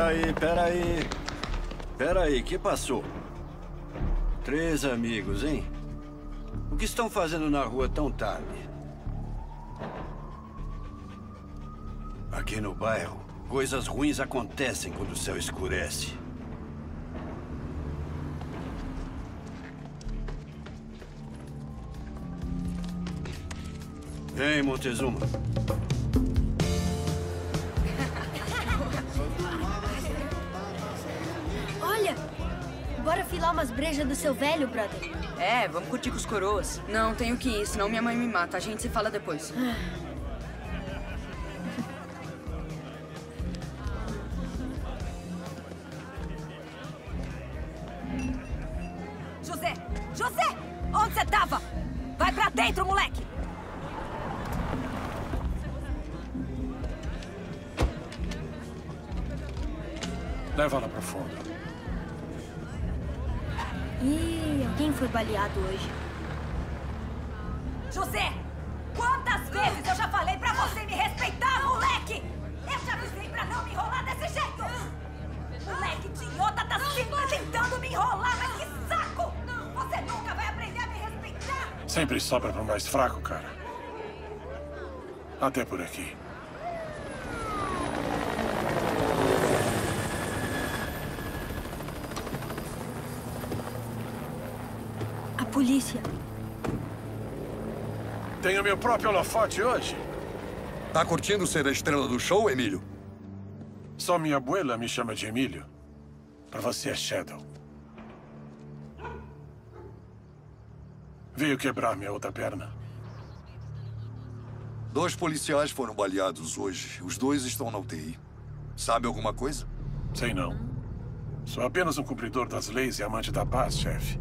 Peraí, peraí. Peraí, que passou? Três amigos, hein? O que estão fazendo na rua tão tarde? Aqui no bairro, coisas ruins acontecem quando o céu escurece. Vem, Montezuma. Filar umas brejas do seu velho, brother. É, vamos curtir com os coroas. Não, tenho que ir, senão minha mãe me mata. A gente se fala depois. Sempre sobra pro mais fraco, cara. Até por aqui. A polícia. Tenho meu próprio holofote hoje. Tá curtindo ser a estrela do show, Emílio? Só minha abuela me chama de Emílio. Pra você é Shadow. Veio quebrar minha outra perna. Dois policiais foram baleados hoje. Os dois estão na UTI. Sabe alguma coisa? Sei não. Sou apenas um cumpridor das leis e amante da paz, chefe.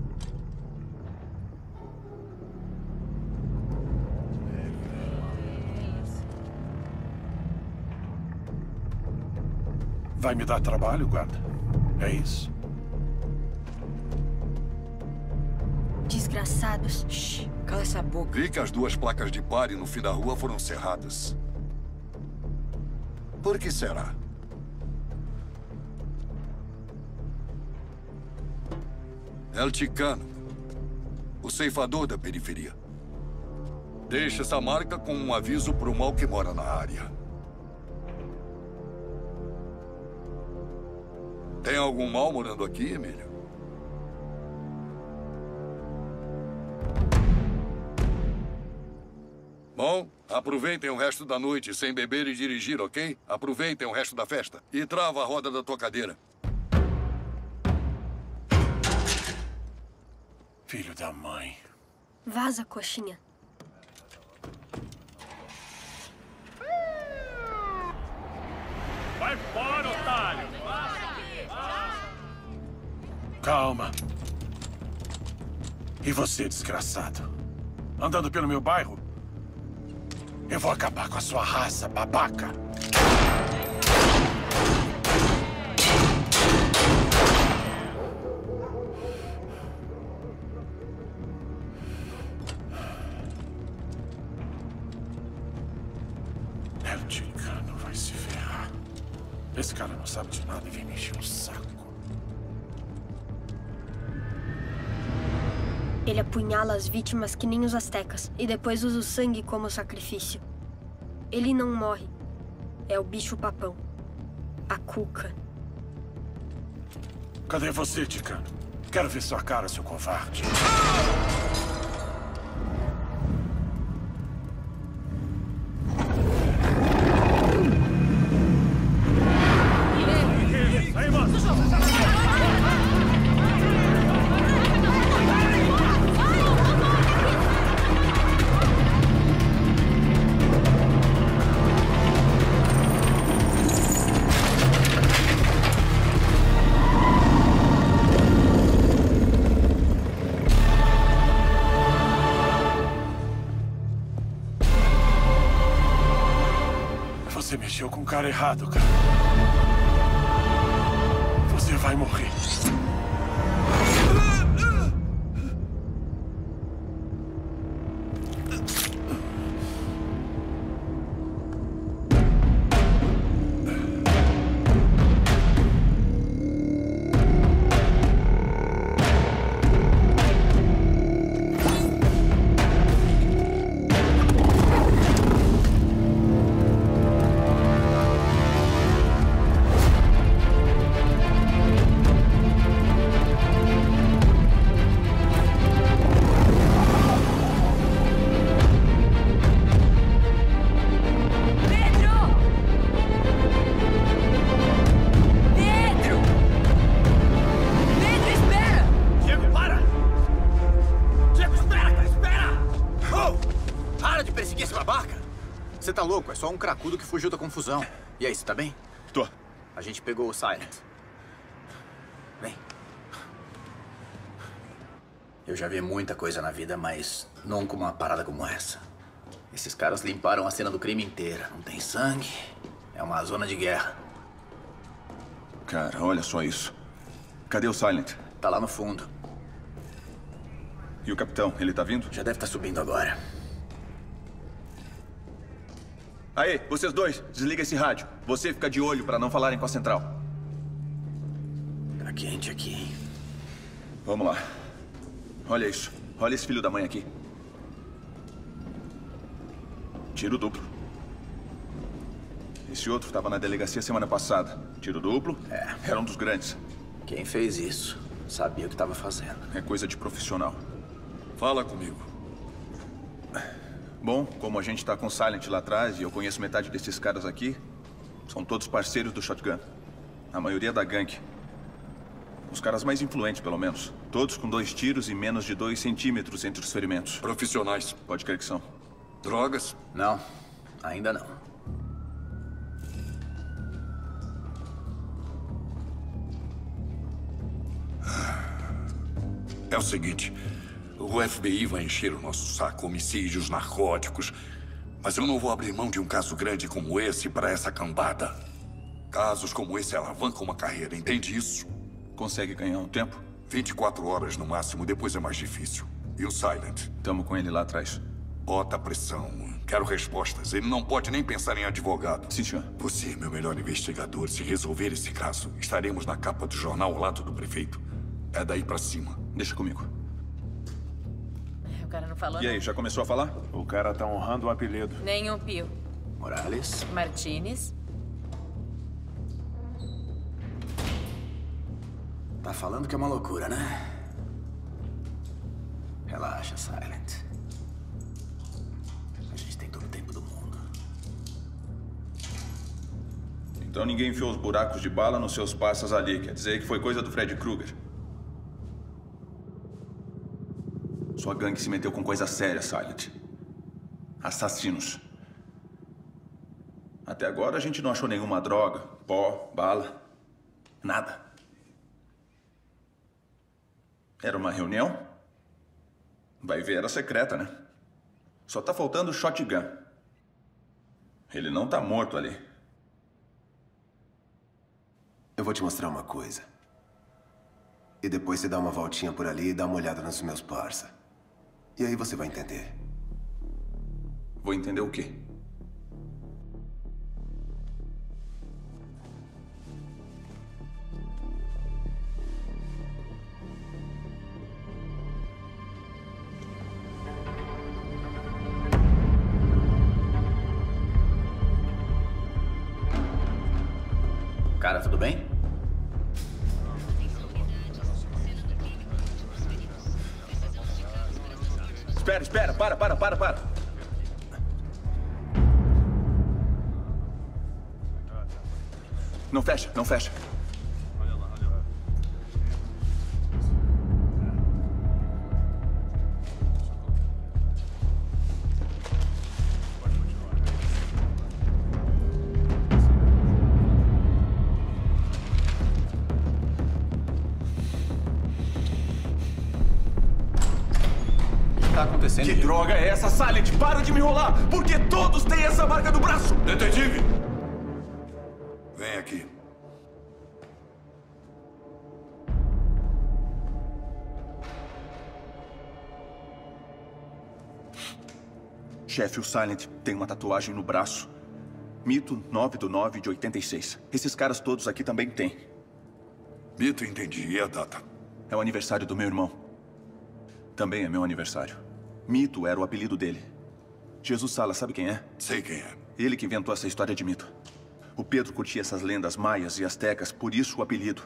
Vai me dar trabalho, guarda? É isso? Desgraçados. Shh, cala essa boca. Vi que as duas placas de pare no fim da rua foram cerradas. Por que será? El Chicano, o ceifador da periferia. Deixa essa marca com um aviso para o mal que mora na área. Tem algum mal morando aqui, Emílio? Bom, aproveitem o resto da noite sem beber e dirigir, ok? Aproveitem o resto da festa. E trava a roda da tua cadeira. Filho da mãe. Vaza, coxinha. Vai fora, otário! Calma. E você, desgraçado? Andando pelo meu bairro? Eu vou acabar com a sua raça, babaca. Ele apunhala as vítimas que nem os astecas e depois usa o sangue como sacrifício. Ele não morre. É o bicho-papão. A cuca. Cadê você, Ticano? Quero ver sua cara, seu covarde. Aí, Você mexeu com o cara errado, cara. Você vai morrer. Só um cracudo que fugiu da confusão. E aí, você tá bem? Tô. A gente pegou o Silent. Vem. Eu já vi muita coisa na vida, mas nunca uma parada como essa. Esses caras limparam a cena do crime inteira. Não tem sangue. É uma zona de guerra. Cara, olha só isso. Cadê o Silent? Tá lá no fundo. E o capitão, ele tá vindo? Já deve estar subindo agora. Aí, vocês dois, desliga esse rádio. Você fica de olho pra não falarem com a central. Tá quente aqui, hein? Vamos lá. Olha isso. Olha esse filho da mãe aqui. Tiro duplo. Esse outro estava na delegacia semana passada. Tiro duplo. É. Era um dos grandes. Quem fez isso sabia o que estava fazendo. É coisa de profissional. Fala comigo. Bom, como a gente tá com o Silent lá atrás e eu conheço metade desses caras aqui, são todos parceiros do Shotgun. A maioria da gangue. Os caras mais influentes, pelo menos. Todos com dois tiros e menos de dois centímetros entre os ferimentos. Profissionais. Pode crer que são. Drogas? Não, ainda não. É o seguinte, o FBI vai encher o nosso saco, homicídios, narcóticos. Mas eu não vou abrir mão de um caso grande como esse para essa cambada. Casos como esse alavancam uma carreira, entende isso? Consegue ganhar um tempo? 24 horas no máximo, depois é mais difícil. E o Silent? Tamo com ele lá atrás. Bota a pressão. Quero respostas. Ele não pode nem pensar em advogado. Sim, senhor. Você é meu melhor investigador. Se resolver esse caso, estaremos na capa do jornal ao lado do prefeito. É daí pra cima. Deixa comigo. O cara não falou E aí, já começou a falar? O cara tá honrando o apelido. Nem o Pio. Morales? Martinez. Tá falando que é uma loucura, né? Relaxa, Silent. A gente tem todo o tempo do mundo. Então ninguém enfiou os buracos de bala nos seus passas ali. Quer dizer que foi coisa do Fred Krueger. Sua gangue se meteu com coisa séria, Silent. Assassinos. Até agora a gente não achou nenhuma droga, pó, bala. Nada. Era uma reunião? Vai ver, era secreta, né? Só tá faltando o shotgun. Ele não tá morto ali. Eu vou te mostrar uma coisa. E depois você dá uma voltinha por ali e dá uma olhada nos meus parça. E aí você vai entender. Vou entender o quê? Para, para, para, para. Não fecha, não fecha. Droga é essa, Silent? Para de me enrolar! Porque todos têm essa marca no braço! Detetive! Vem aqui. Chefe, o Silent tem uma tatuagem no braço. Mito 9 do 9 de 86. Esses caras todos aqui também têm. Mito, entendi. E a data? É o aniversário do meu irmão. Também é meu aniversário. Mito era o apelido dele. Jesus Sala, sabe quem é? Sei quem é. Ele que inventou essa história de mito. O Pedro curtia essas lendas maias e astecas, por isso o apelido.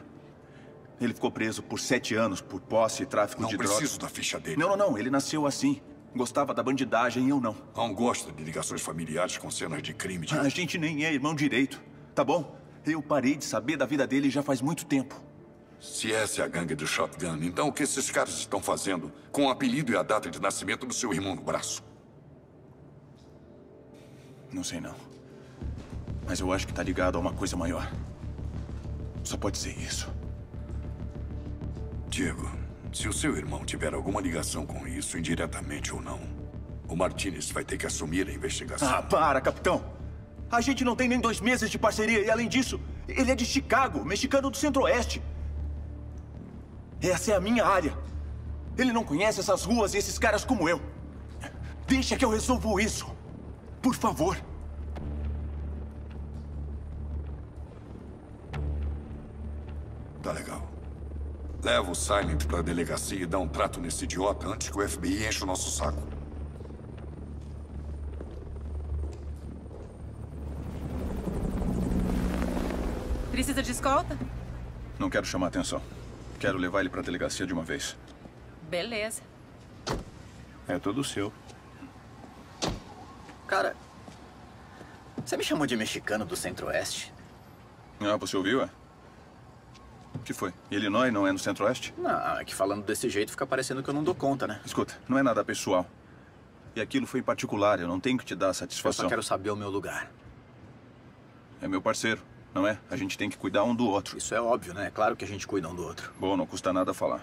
Ele ficou preso por sete anos por posse e tráfico Não de preciso drogas. da ficha dele. Não, não, não. Ele nasceu assim. Gostava da bandidagem e eu não. Não gosto de ligações familiares com cenas de crime. De... A gente nem é irmão direito. Tá bom? Eu parei de saber da vida dele já faz muito tempo. Se essa é a gangue do Shotgun, então o que esses caras estão fazendo com o apelido e a data de nascimento do seu irmão no braço? Não sei não. Mas eu acho que tá ligado a uma coisa maior. Só pode ser isso. Diego, se o seu irmão tiver alguma ligação com isso, indiretamente ou não, o Martinez vai ter que assumir a investigação. Ah, para, capitão! A gente não tem nem dois meses de parceria e, além disso, ele é de Chicago, mexicano do Centro-Oeste. Essa é a minha área. Ele não conhece essas ruas e esses caras como eu. Deixa que eu resolvo isso. Por favor. Tá legal. Leva o Silent pra delegacia e dá um trato nesse idiota antes que o FBI enche o nosso saco. Precisa de escolta? Não quero chamar atenção. Quero levar ele pra delegacia de uma vez. Beleza. É tudo seu. Cara, você me chamou de mexicano do Centro-Oeste? Ah, você ouviu, é? O que foi? Illinois não é no Centro-Oeste? Não, é que falando desse jeito fica parecendo que eu não dou conta, né? Escuta, não é nada pessoal. E aquilo foi particular, eu não tenho que te dar Eu satisfação. só quero saber o meu lugar. É meu parceiro, não é? A gente tem que cuidar um do outro. Isso é óbvio, né? É claro que a gente cuida um do outro. Bom, não custa nada falar.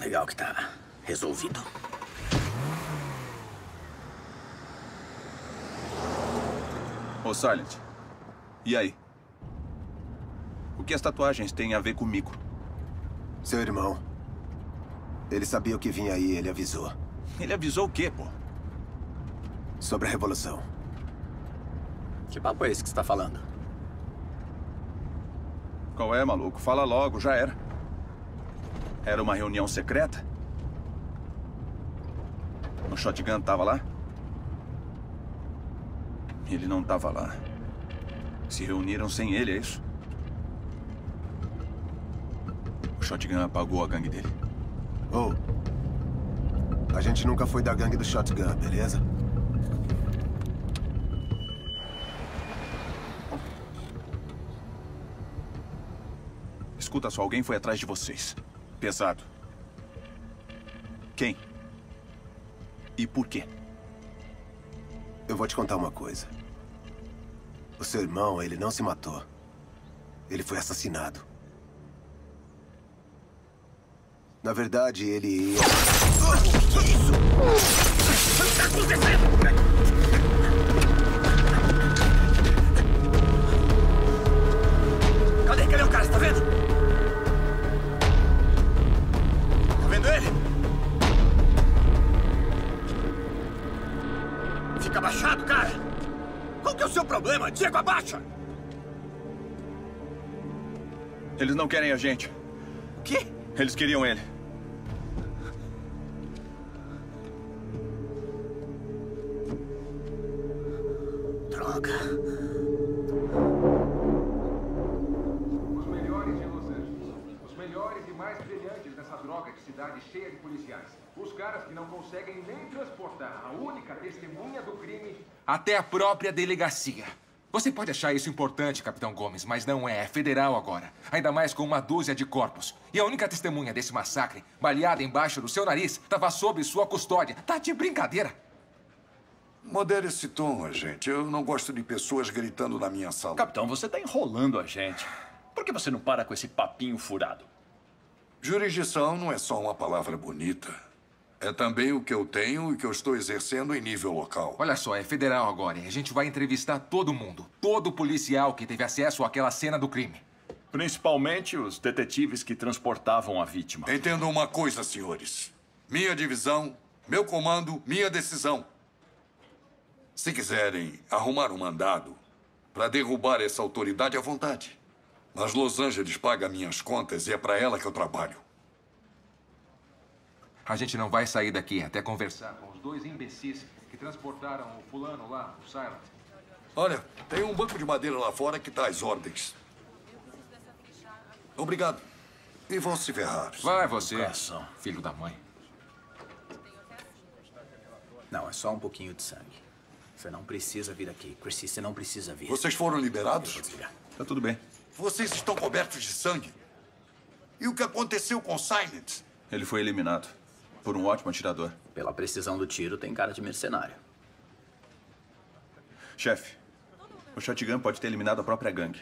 Legal que tá resolvido. Ô, Silent. E aí? O que as tatuagens têm a ver comigo? Seu irmão. Ele sabia o que vinha aí, ele avisou. Ele avisou o quê, pô? Sobre a Revolução. Que papo é esse que você tá falando? Qual é, maluco? Fala logo, já era. Era uma reunião secreta? O Shotgun tava lá? Ele não tava lá. Se reuniram sem ele, é isso? O Shotgun apagou a gangue dele. Oh. A gente nunca foi da gangue do Shotgun, beleza? Escuta só, alguém foi atrás de vocês. Pesado. Quem? E por quê? Eu vou te contar uma coisa. O seu irmão, ele não se matou. Ele foi assassinado. Na verdade, ele ia... Cadê? Diego, abaixa! Eles não querem a gente. O quê? Eles queriam ele. Droga. Os melhores de Los Angeles. Os melhores e mais brilhantes dessa droga de cidade cheia de policiais. Os caras que não conseguem nem transportar a única testemunha do crime Até a própria delegacia. Você pode achar isso importante, Capitão Gomes, mas não é. É federal agora. Ainda mais com uma dúzia de corpos. E a única testemunha desse massacre, baleada embaixo do seu nariz, estava sob sua custódia. Tá de brincadeira. Modere esse tom, agente. Eu não gosto de pessoas gritando na minha sala. Capitão, você tá enrolando a gente. Por que você não para com esse papinho furado? Jurisdição não é só uma palavra bonita. É também o que eu tenho e que eu estou exercendo em nível local. Olha só, é federal agora e a gente vai entrevistar todo mundo. Todo policial que teve acesso àquela cena do crime. Principalmente os detetives que transportavam a vítima. Entendam uma coisa, senhores. Minha divisão, meu comando, minha decisão. Se quiserem arrumar um mandado para derrubar essa autoridade à vontade. Mas Los Angeles paga minhas contas e é para ela que eu trabalho. A gente não vai sair daqui até conversar com os dois imbecis que transportaram o fulano lá, o Silent. Olha, tem um banco de madeira lá fora que tá às ordens. Obrigado. E vão se ferrar. Vai você, filho da mãe. Não, é só um pouquinho de sangue. Você não precisa vir aqui. Chrissy, você não precisa vir. Vocês foram liberados? Tá tudo bem. Vocês estão cobertos de sangue. E o que aconteceu com Silent? Ele foi eliminado. Por um ótimo atirador. Pela precisão do tiro, tem cara de mercenário. Chefe, o Shotgun pode ter eliminado a própria gangue.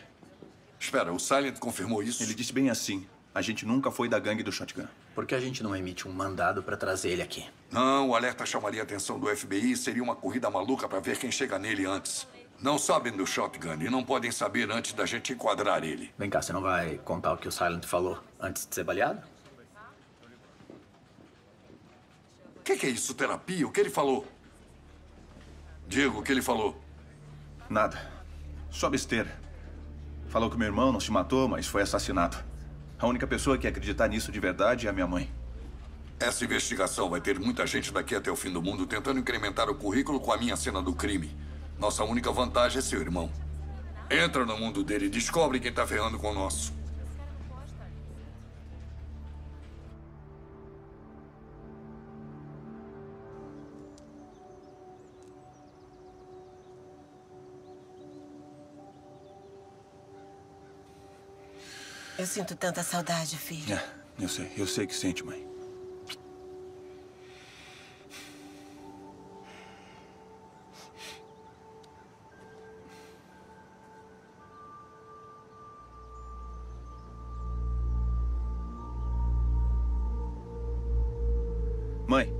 Espera, o Silent confirmou isso? Ele disse bem assim. A gente nunca foi da gangue do Shotgun. Por que a gente não emite um mandado para trazer ele aqui? Não, o alerta chamaria a atenção do FBI e seria uma corrida maluca para ver quem chega nele antes. Não sabem do Shotgun e não podem saber antes da gente enquadrar ele. Vem cá, você não vai contar o que o Silent falou antes de ser baleado? O que, que é isso, terapia? O que ele falou? Diego, o que ele falou? Nada. Só besteira. Falou que meu irmão não se matou, mas foi assassinado. A única pessoa que acreditar nisso de verdade é a minha mãe. Essa investigação vai ter muita gente daqui até o fim do mundo tentando incrementar o currículo com a minha cena do crime. Nossa única vantagem é seu irmão. Entra no mundo dele e descobre quem tá ferrando com o nosso. Eu sinto tanta saudade, filho. É, eu sei. Eu sei que sente, mãe. Mãe,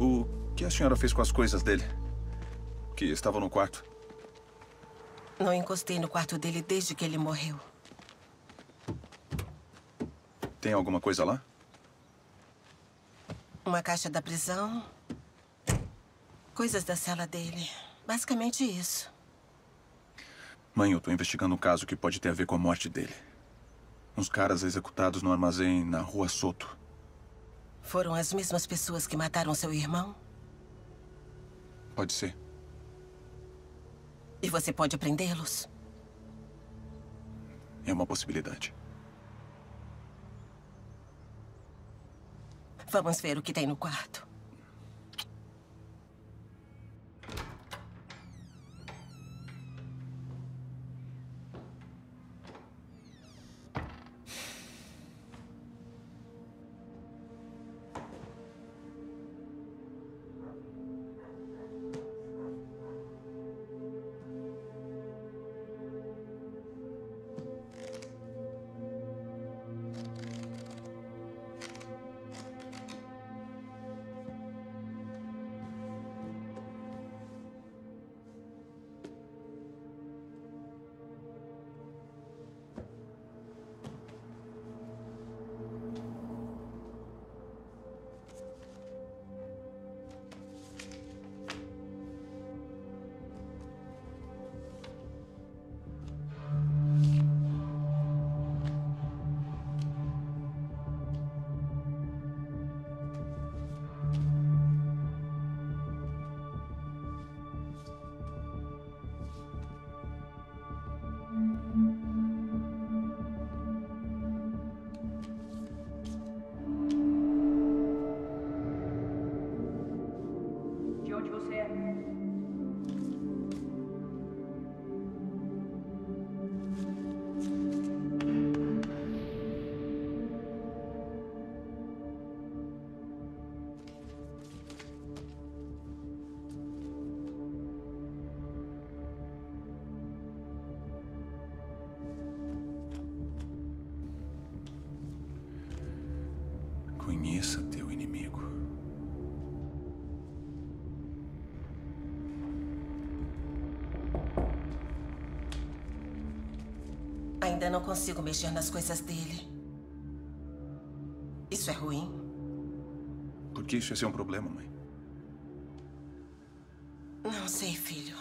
o que a senhora fez com as coisas dele? Que estavam no quarto? Não encostei no quarto dele desde que ele morreu. Tem alguma coisa lá? Uma caixa da prisão. Coisas da cela dele. Basicamente isso. Mãe, eu tô investigando um caso que pode ter a ver com a morte dele. Uns caras executados no armazém na rua Soto. Foram as mesmas pessoas que mataram seu irmão? Pode ser. E você pode prendê-los? É uma possibilidade. Vamos ver o que tem no quarto. Ainda não consigo mexer nas coisas dele. Isso é ruim? Por que isso ia ser um problema, mãe? Não sei, filho.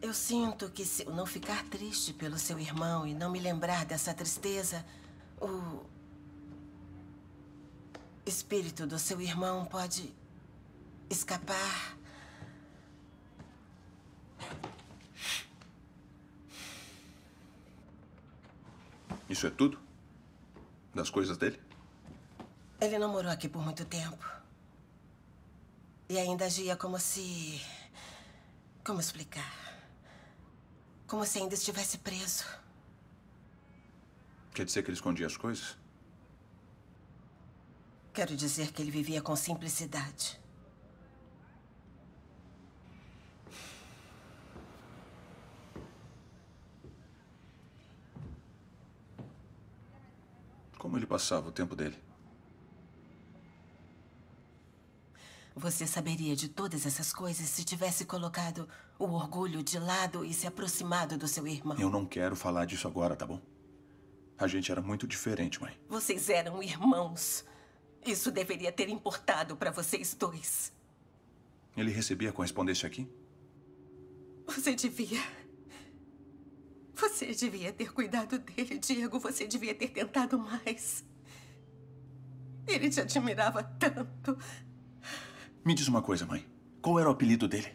Eu sinto que se eu não ficar triste pelo seu irmão e não me lembrar dessa tristeza, o espírito do seu irmão pode escapar. Isso é tudo? Das coisas dele? Ele não morou aqui por muito tempo. E ainda agia como se. Como explicar? Como se ainda estivesse preso. Quer dizer que ele escondia as coisas? Quero dizer que ele vivia com simplicidade. Como ele passava o tempo dele? Você saberia de todas essas coisas se tivesse colocado o orgulho de lado e se aproximado do seu irmão. Eu não quero falar disso agora, tá bom? A gente era muito diferente, mãe. Vocês eram irmãos. Isso deveria ter importado para vocês dois. Ele recebia correspondência aqui? Você devia. Você devia ter cuidado dele, Diego. Você devia ter tentado mais. Ele te admirava tanto. Me diz uma coisa, mãe. Qual era o apelido dele?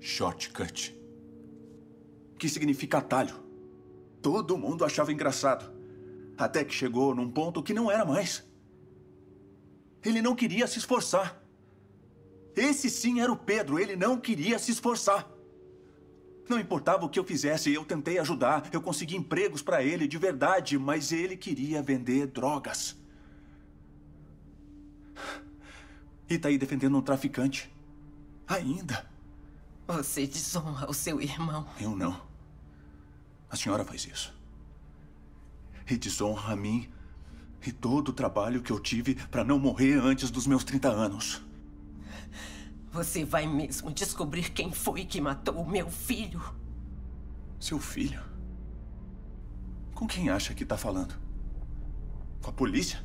Shortcut. Que significa atalho. Todo mundo achava engraçado. Até que chegou num ponto que não era mais. Ele não queria se esforçar. Esse sim era o Pedro. Ele não queria se esforçar. Não importava o que eu fizesse, eu tentei ajudar. Eu consegui empregos para ele de verdade, mas ele queria vender drogas. E tá aí defendendo um traficante. Ainda. Você desonra o seu irmão. Eu não. A senhora faz isso. E desonra a mim e todo o trabalho que eu tive para não morrer antes dos meus 30 anos. Você vai mesmo descobrir quem foi que matou o meu filho? Seu filho? Com quem acha que tá falando? Com a polícia?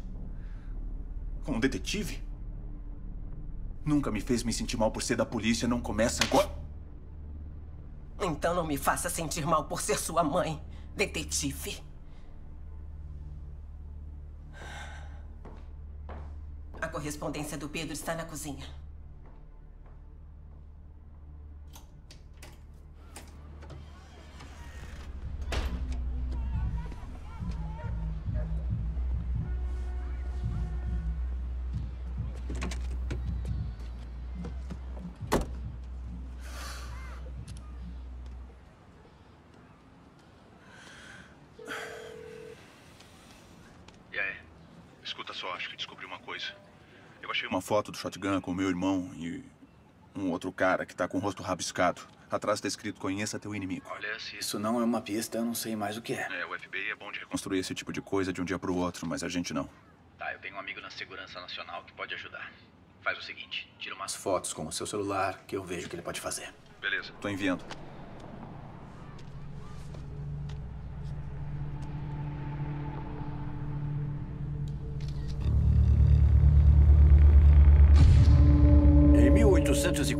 Com um detetive? Nunca me fez me sentir mal por ser da polícia, não começa agora. Então não me faça sentir mal por ser sua mãe, detetive. A correspondência do Pedro está na cozinha. Foto do Shotgun com o meu irmão e um outro cara que tá com o rosto rabiscado. Atrás tá escrito, conheça teu inimigo. Olha, se isso não é uma pista, eu não sei mais o que é. É, o FBI é bom de reconstruir esse tipo de coisa de um dia pro outro, mas a gente não. Tá, eu tenho um amigo na Segurança Nacional que pode ajudar. Faz o seguinte, tira umas fotos com o seu celular que eu vejo o que ele pode fazer. Beleza. Tô enviando.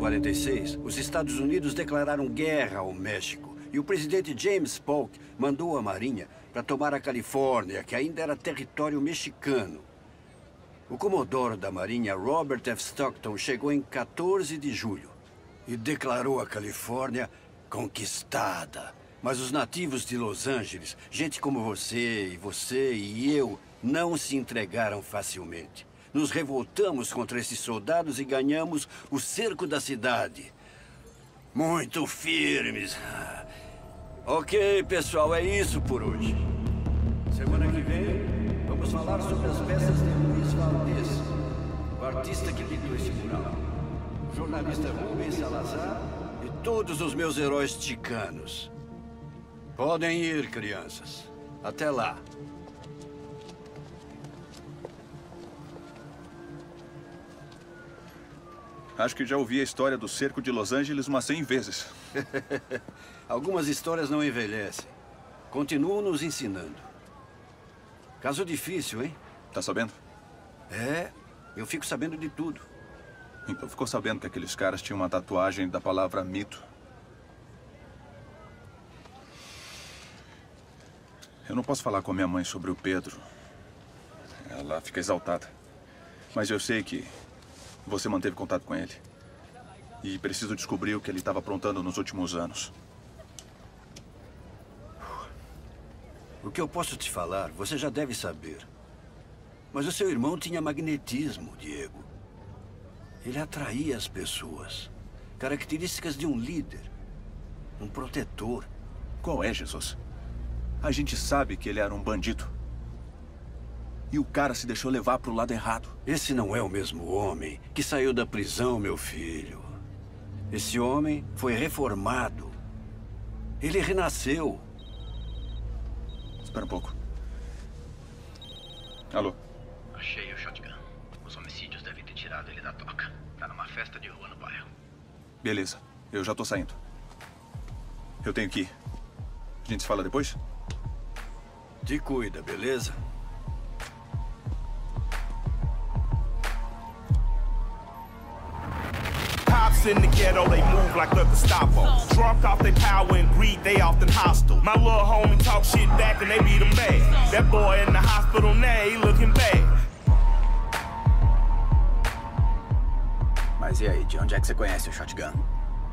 1846, os Estados Unidos declararam guerra ao México e o presidente James Polk mandou a Marinha para tomar a Califórnia, que ainda era território mexicano. O comodoro da Marinha, Robert F. Stockton, chegou em 14 de julho e declarou a Califórnia conquistada. Mas os nativos de Los Angeles, gente como você e você e eu, não se entregaram facilmente. Nos revoltamos contra esses soldados e ganhamos o cerco da cidade. Muito firmes. Ok, pessoal, é isso por hoje. Semana que vem, vamos falar sobre as peças de Luiz Valdez, o artista que pintou esse mural, o jornalista Rubens Salazar e todos os meus heróis ticanos. Podem ir, crianças. Até lá. Acho que já ouvi a história do cerco de Los Angeles umas 100 vezes. Algumas histórias não envelhecem. Continuam nos ensinando. Caso difícil, hein? Tá sabendo? É, eu fico sabendo de tudo. Então ficou sabendo que aqueles caras tinham uma tatuagem da palavra mito. Eu não posso falar com a minha mãe sobre o Pedro. Ela fica exaltada. Mas eu sei que você manteve contato com ele. E preciso descobrir o que ele estava aprontando nos últimos anos. O que eu posso te falar, você já deve saber. Mas o seu irmão tinha magnetismo, Diego. Ele atraía as pessoas. Características de um líder. Um protetor. Qual é, Jesus? A gente sabe que ele era um bandido. E o cara se deixou levar pro lado errado. Esse não é o mesmo homem que saiu da prisão, meu filho. Esse homem foi reformado. Ele renasceu. Espera um pouco. Alô? Achei o shotgun. Os homicídios devem ter tirado ele da toca. Tá numa festa de rua no bairro. Beleza. Eu já tô saindo. Eu tenho que ir. A gente se fala depois? Te cuida, beleza? Cops in the ghetto, they move like the Gestapo. Drunk off their power and greed, they often hostile. My little homie talk shit back and they beat him bad. That boy in the hospital now, he looking bad. Mas e aí, de onde é que você conhece o Shotgun?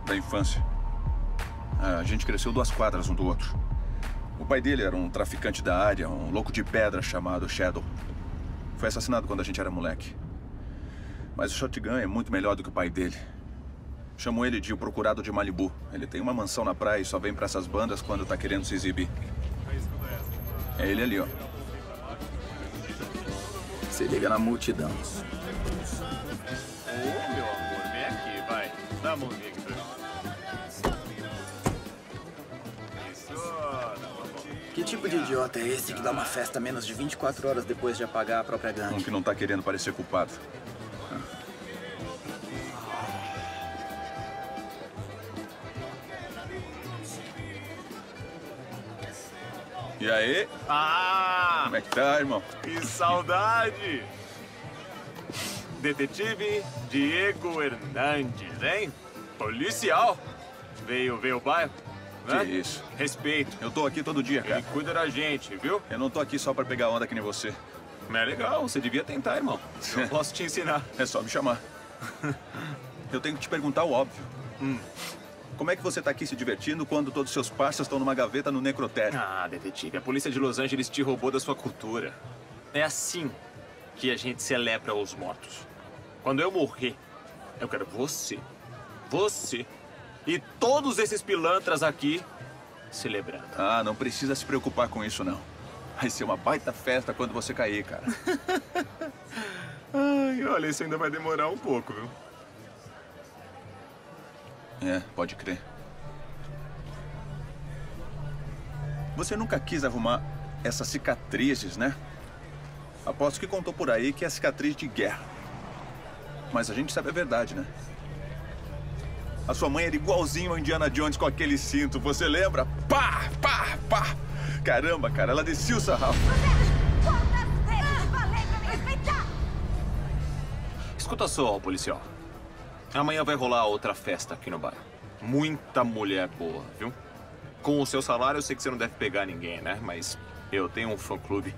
Da infância. Ah, A gente cresceu duas quadras um do outro. O pai dele era um traficante da área, um louco de pedra chamado Shadow. Foi assassinado quando a gente era moleque. Mas o Shotgun é muito melhor do que o pai dele. Chamo ele de o procurado de Malibu. Ele tem uma mansão na praia e só vem pra essas bandas quando tá querendo se exibir. É ele ali, ó. Se liga na multidão. Ô, meu amor, vem aqui, vai. Dá a mãozinha aqui pra mim. Mão. Que tipo de idiota é esse que dá uma festa menos de 24 horas depois de apagar a própria gangue? Um que não tá querendo parecer culpado. E aí? Ah! Como é que tá, irmão? Que saudade! Detetive Diego Hernandes, hein? Policial. Veio ver o bairro? Que né? isso. Respeito. Eu tô aqui todo dia, cara. Ele cuida da gente, viu? Eu não tô aqui só pra pegar onda que nem você. É legal, você devia tentar, irmão. Eu posso te ensinar. É só me chamar. Eu tenho que te perguntar o óbvio. Hum. Como é que você tá aqui se divertindo quando todos os seus parceiros estão numa gaveta no necrotério? Ah, detetive, a polícia de Los Angeles te roubou da sua cultura. É assim que a gente celebra os mortos. Quando eu morrer, eu quero você, você e todos esses pilantras aqui celebrando. Ah, não precisa se preocupar com isso, não. Vai ser uma baita festa quando você cair, cara. Ai, olha, isso ainda vai demorar um pouco, viu? É, pode crer. Você nunca quis arrumar essas cicatrizes, né? Aposto que contou por aí que é cicatriz de guerra. Mas a gente sabe a verdade, né? A sua mãe era igualzinho ao Indiana Jones com aquele cinto, você lembra? Pá, pá, pá! Caramba, cara, ela descia o sarrafo. Escuta só, policial. Amanhã vai rolar outra festa aqui no bairro. Muita mulher boa, viu? Com o seu salário, eu sei que você não deve pegar ninguém, né? Mas eu tenho um fã-clube.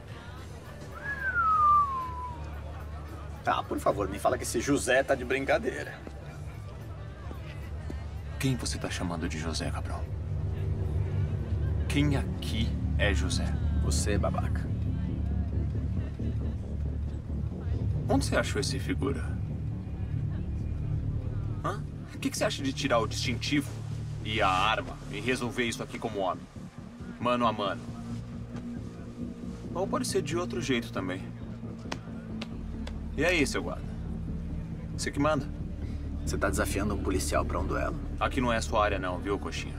Ah, por favor, me fala que esse José tá de brincadeira. Quem você tá chamando de José, Cabral? Quem aqui é José? Você, babaca. Onde você achou esse figura? Que, que você acha de tirar o distintivo e a arma e resolver isso aqui como homem? Mano a mano. Ou pode ser de outro jeito também. E aí, seu guarda? Você que manda. Você tá desafiando um policial pra um duelo. Aqui não é sua área não, viu, coxinha?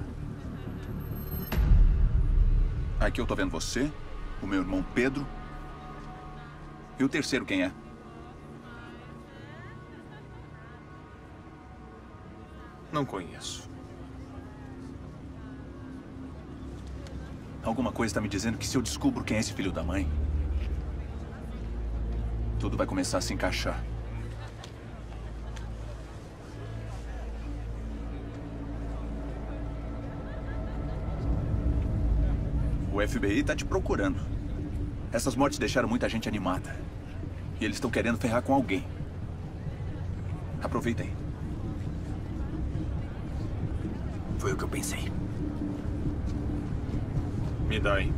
Aqui eu tô vendo você, o meu irmão Pedro. E o terceiro quem é? Não conheço. Alguma coisa está me dizendo que se eu descubro quem é esse filho da mãe, tudo vai começar a se encaixar. O FBI tá te procurando. Essas mortes deixaram muita gente animada. E eles estão querendo ferrar com alguém. Aproveita aí. Foi o que eu pensei. Me dá aí.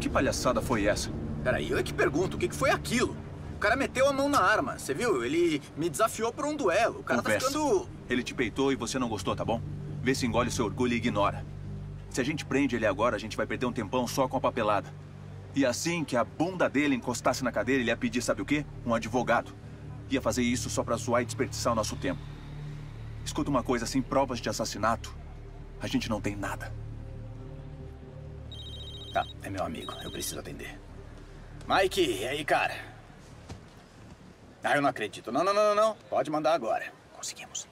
Que palhaçada foi essa? Peraí, eu é que pergunto, o que foi aquilo? O cara meteu a mão na arma, você viu? Ele me desafiou pra um duelo. O cara Conversa. tá ficando... Ele te peitou e você não gostou, tá bom? Vê se engole seu orgulho e ignora. Se a gente prende ele agora, a gente vai perder um tempão só com a papelada. E assim que a bunda dele encostasse na cadeira, ele ia pedir, sabe o quê? Um advogado. Ia fazer isso só pra zoar e desperdiçar o nosso tempo. Escuta uma coisa, sem provas de assassinato, a gente não tem nada. Tá, é meu amigo. Eu preciso atender. Mike, e aí, cara? Ah, eu não acredito. Não, não, não, não. Pode mandar agora. Conseguimos.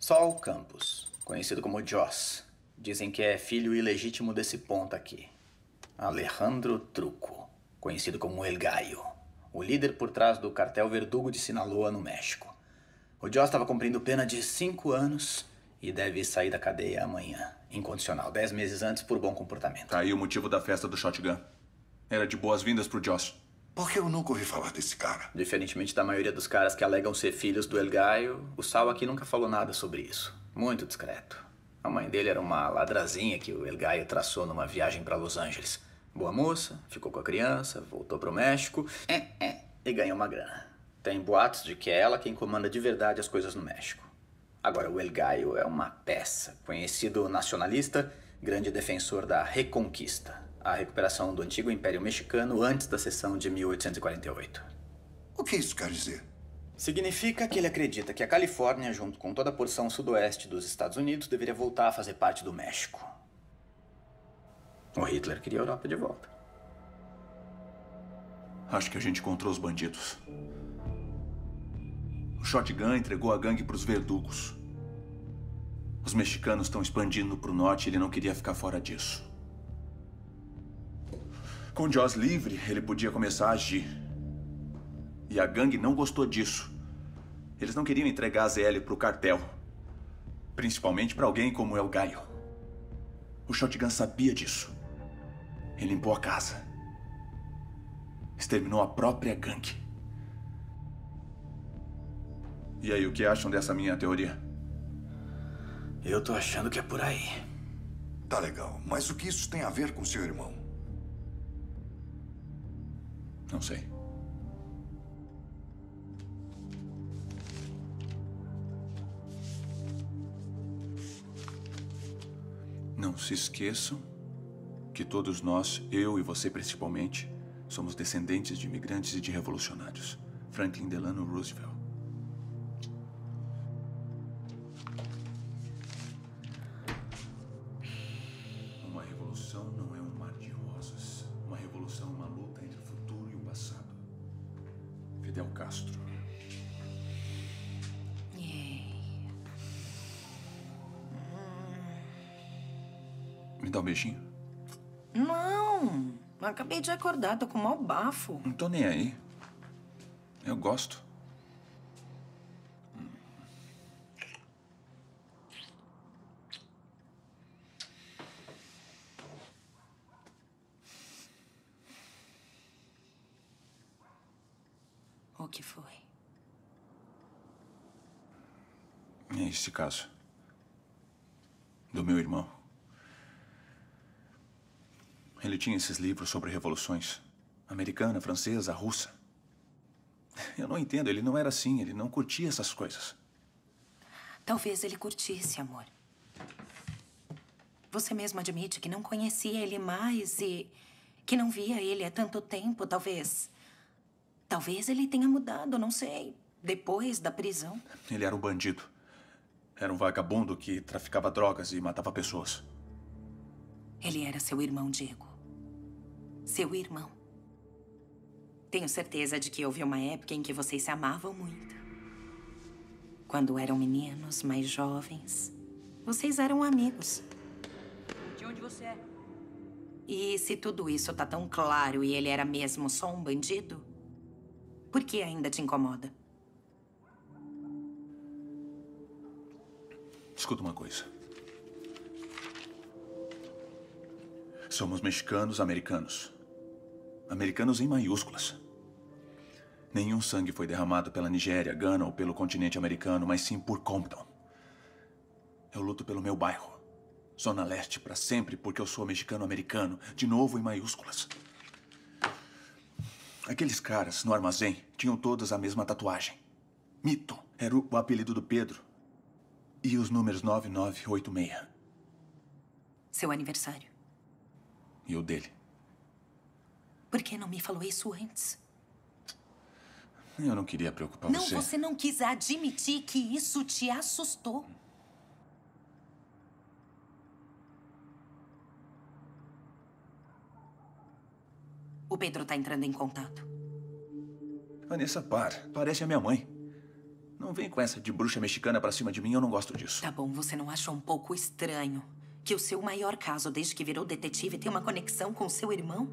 Sol Campos, conhecido como Joss. Dizem que é filho ilegítimo desse ponta aqui. Alejandro Truco, conhecido como El Gallo. O líder por trás do cartel Verdugo de Sinaloa, no México. O Joss estava cumprindo pena de cinco anos e deve sair da cadeia amanhã. Incondicional, dez meses antes por bom comportamento. Tá aí o motivo da festa do Shotgun. Era de boas-vindas pro Josh. Por que eu nunca ouvi falar desse cara? Diferentemente da maioria dos caras que alegam ser filhos do El Gallo, o Sal aqui nunca falou nada sobre isso. Muito discreto. A mãe dele era uma ladrazinha que o El Gallo traçou numa viagem para Los Angeles. Boa moça, ficou com a criança, voltou pro México é, é, e ganhou uma grana. Tem boatos de que é ela quem comanda de verdade as coisas no México. Agora, o El Gallo é uma peça, conhecido nacionalista, grande defensor da Reconquista, a recuperação do antigo Império Mexicano antes da sessão de 1848. O que isso quer dizer? Significa que ele acredita que a Califórnia, junto com toda a porção sudoeste dos Estados Unidos, deveria voltar a fazer parte do México. O Hitler queria a Europa de volta. Acho que a gente encontrou os bandidos. O Shotgun entregou a gangue pros verdugos. Os mexicanos estão expandindo pro norte e ele não queria ficar fora disso. Com Joss livre, ele podia começar a agir. E a gangue não gostou disso. Eles não queriam entregar a ZL pro cartel. Principalmente para alguém como El Gallo. O Shotgun sabia disso. Ele limpou a casa. Exterminou a própria gangue. E aí, o que acham dessa minha teoria? Eu tô achando que é por aí. Tá legal, mas o que isso tem a ver com seu irmão? Não sei. Não se esqueçam que todos nós, eu e você principalmente, somos descendentes de imigrantes e de revolucionários. Franklin Delano Roosevelt. Acabei de acordar, tô com mau bafo. Não tô nem aí. Eu gosto. O que foi? É esse caso. Do meu irmão. Ele tinha esses livros sobre revoluções. Americana, francesa, russa. Eu não entendo, ele não era assim, ele não curtia essas coisas. Talvez ele curtisse, amor. Você mesmo admite que não conhecia ele mais e que não via ele há tanto tempo, talvez. Talvez ele tenha mudado, não sei. Depois da prisão. Ele era um bandido. Era um vagabundo que traficava drogas e matava pessoas. Ele era seu irmão, Diego. Seu irmão. Tenho certeza de que houve uma época em que vocês se amavam muito. Quando eram meninos mais jovens, vocês eram amigos. De onde você é? E se tudo isso tá tão claro e ele era mesmo só um bandido, por que ainda te incomoda? Escuta uma coisa. Somos mexicanos americanos. Americanos em maiúsculas. Nenhum sangue foi derramado pela Nigéria, Gana ou pelo continente americano, mas sim por Compton. Eu luto pelo meu bairro. Zona Leste para sempre porque eu sou mexicano-americano, de novo em maiúsculas. Aqueles caras no armazém tinham todos a mesma tatuagem. Mito era o apelido do Pedro. E os números 9986. Seu aniversário. E o dele. Por que não me falou isso antes? Eu não queria preocupar não, você. você não quis admitir que isso te assustou. O Pedro tá entrando em contato. Vanessa, para. Parece a minha mãe. Não vem com essa de bruxa mexicana pra cima de mim, eu não gosto disso. Tá bom, você não acha um pouco estranho que o seu maior caso desde que virou detetive tem uma conexão com seu irmão?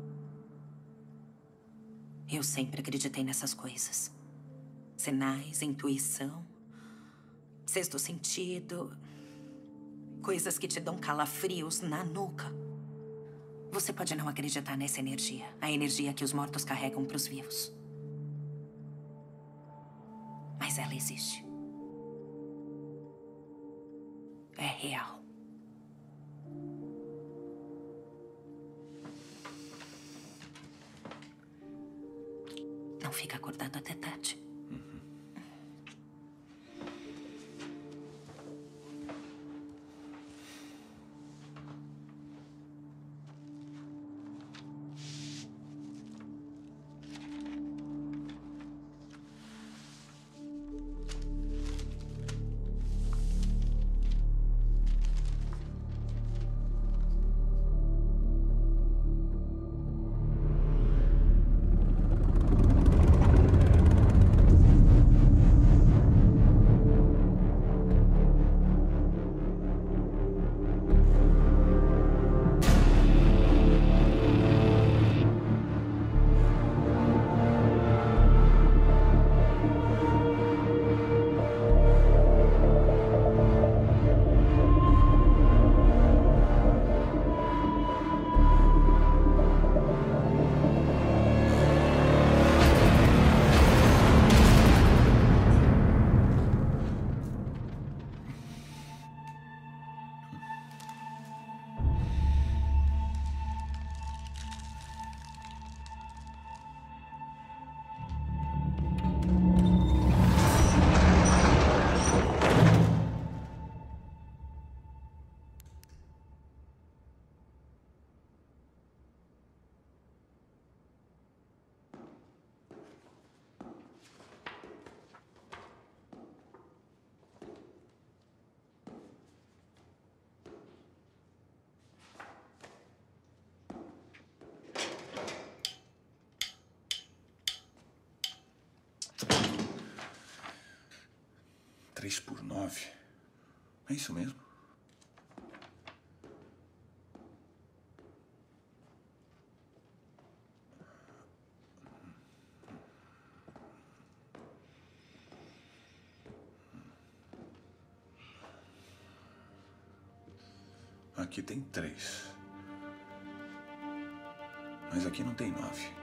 Eu sempre acreditei nessas coisas. Sinais, intuição, sexto sentido, coisas que te dão calafrios na nuca. Você pode não acreditar nessa energia, a energia que os mortos carregam para os vivos. Mas ela existe. É real. Fica acordado até tarde. Três por nove. É isso mesmo? Aqui tem três. Mas aqui não tem nove.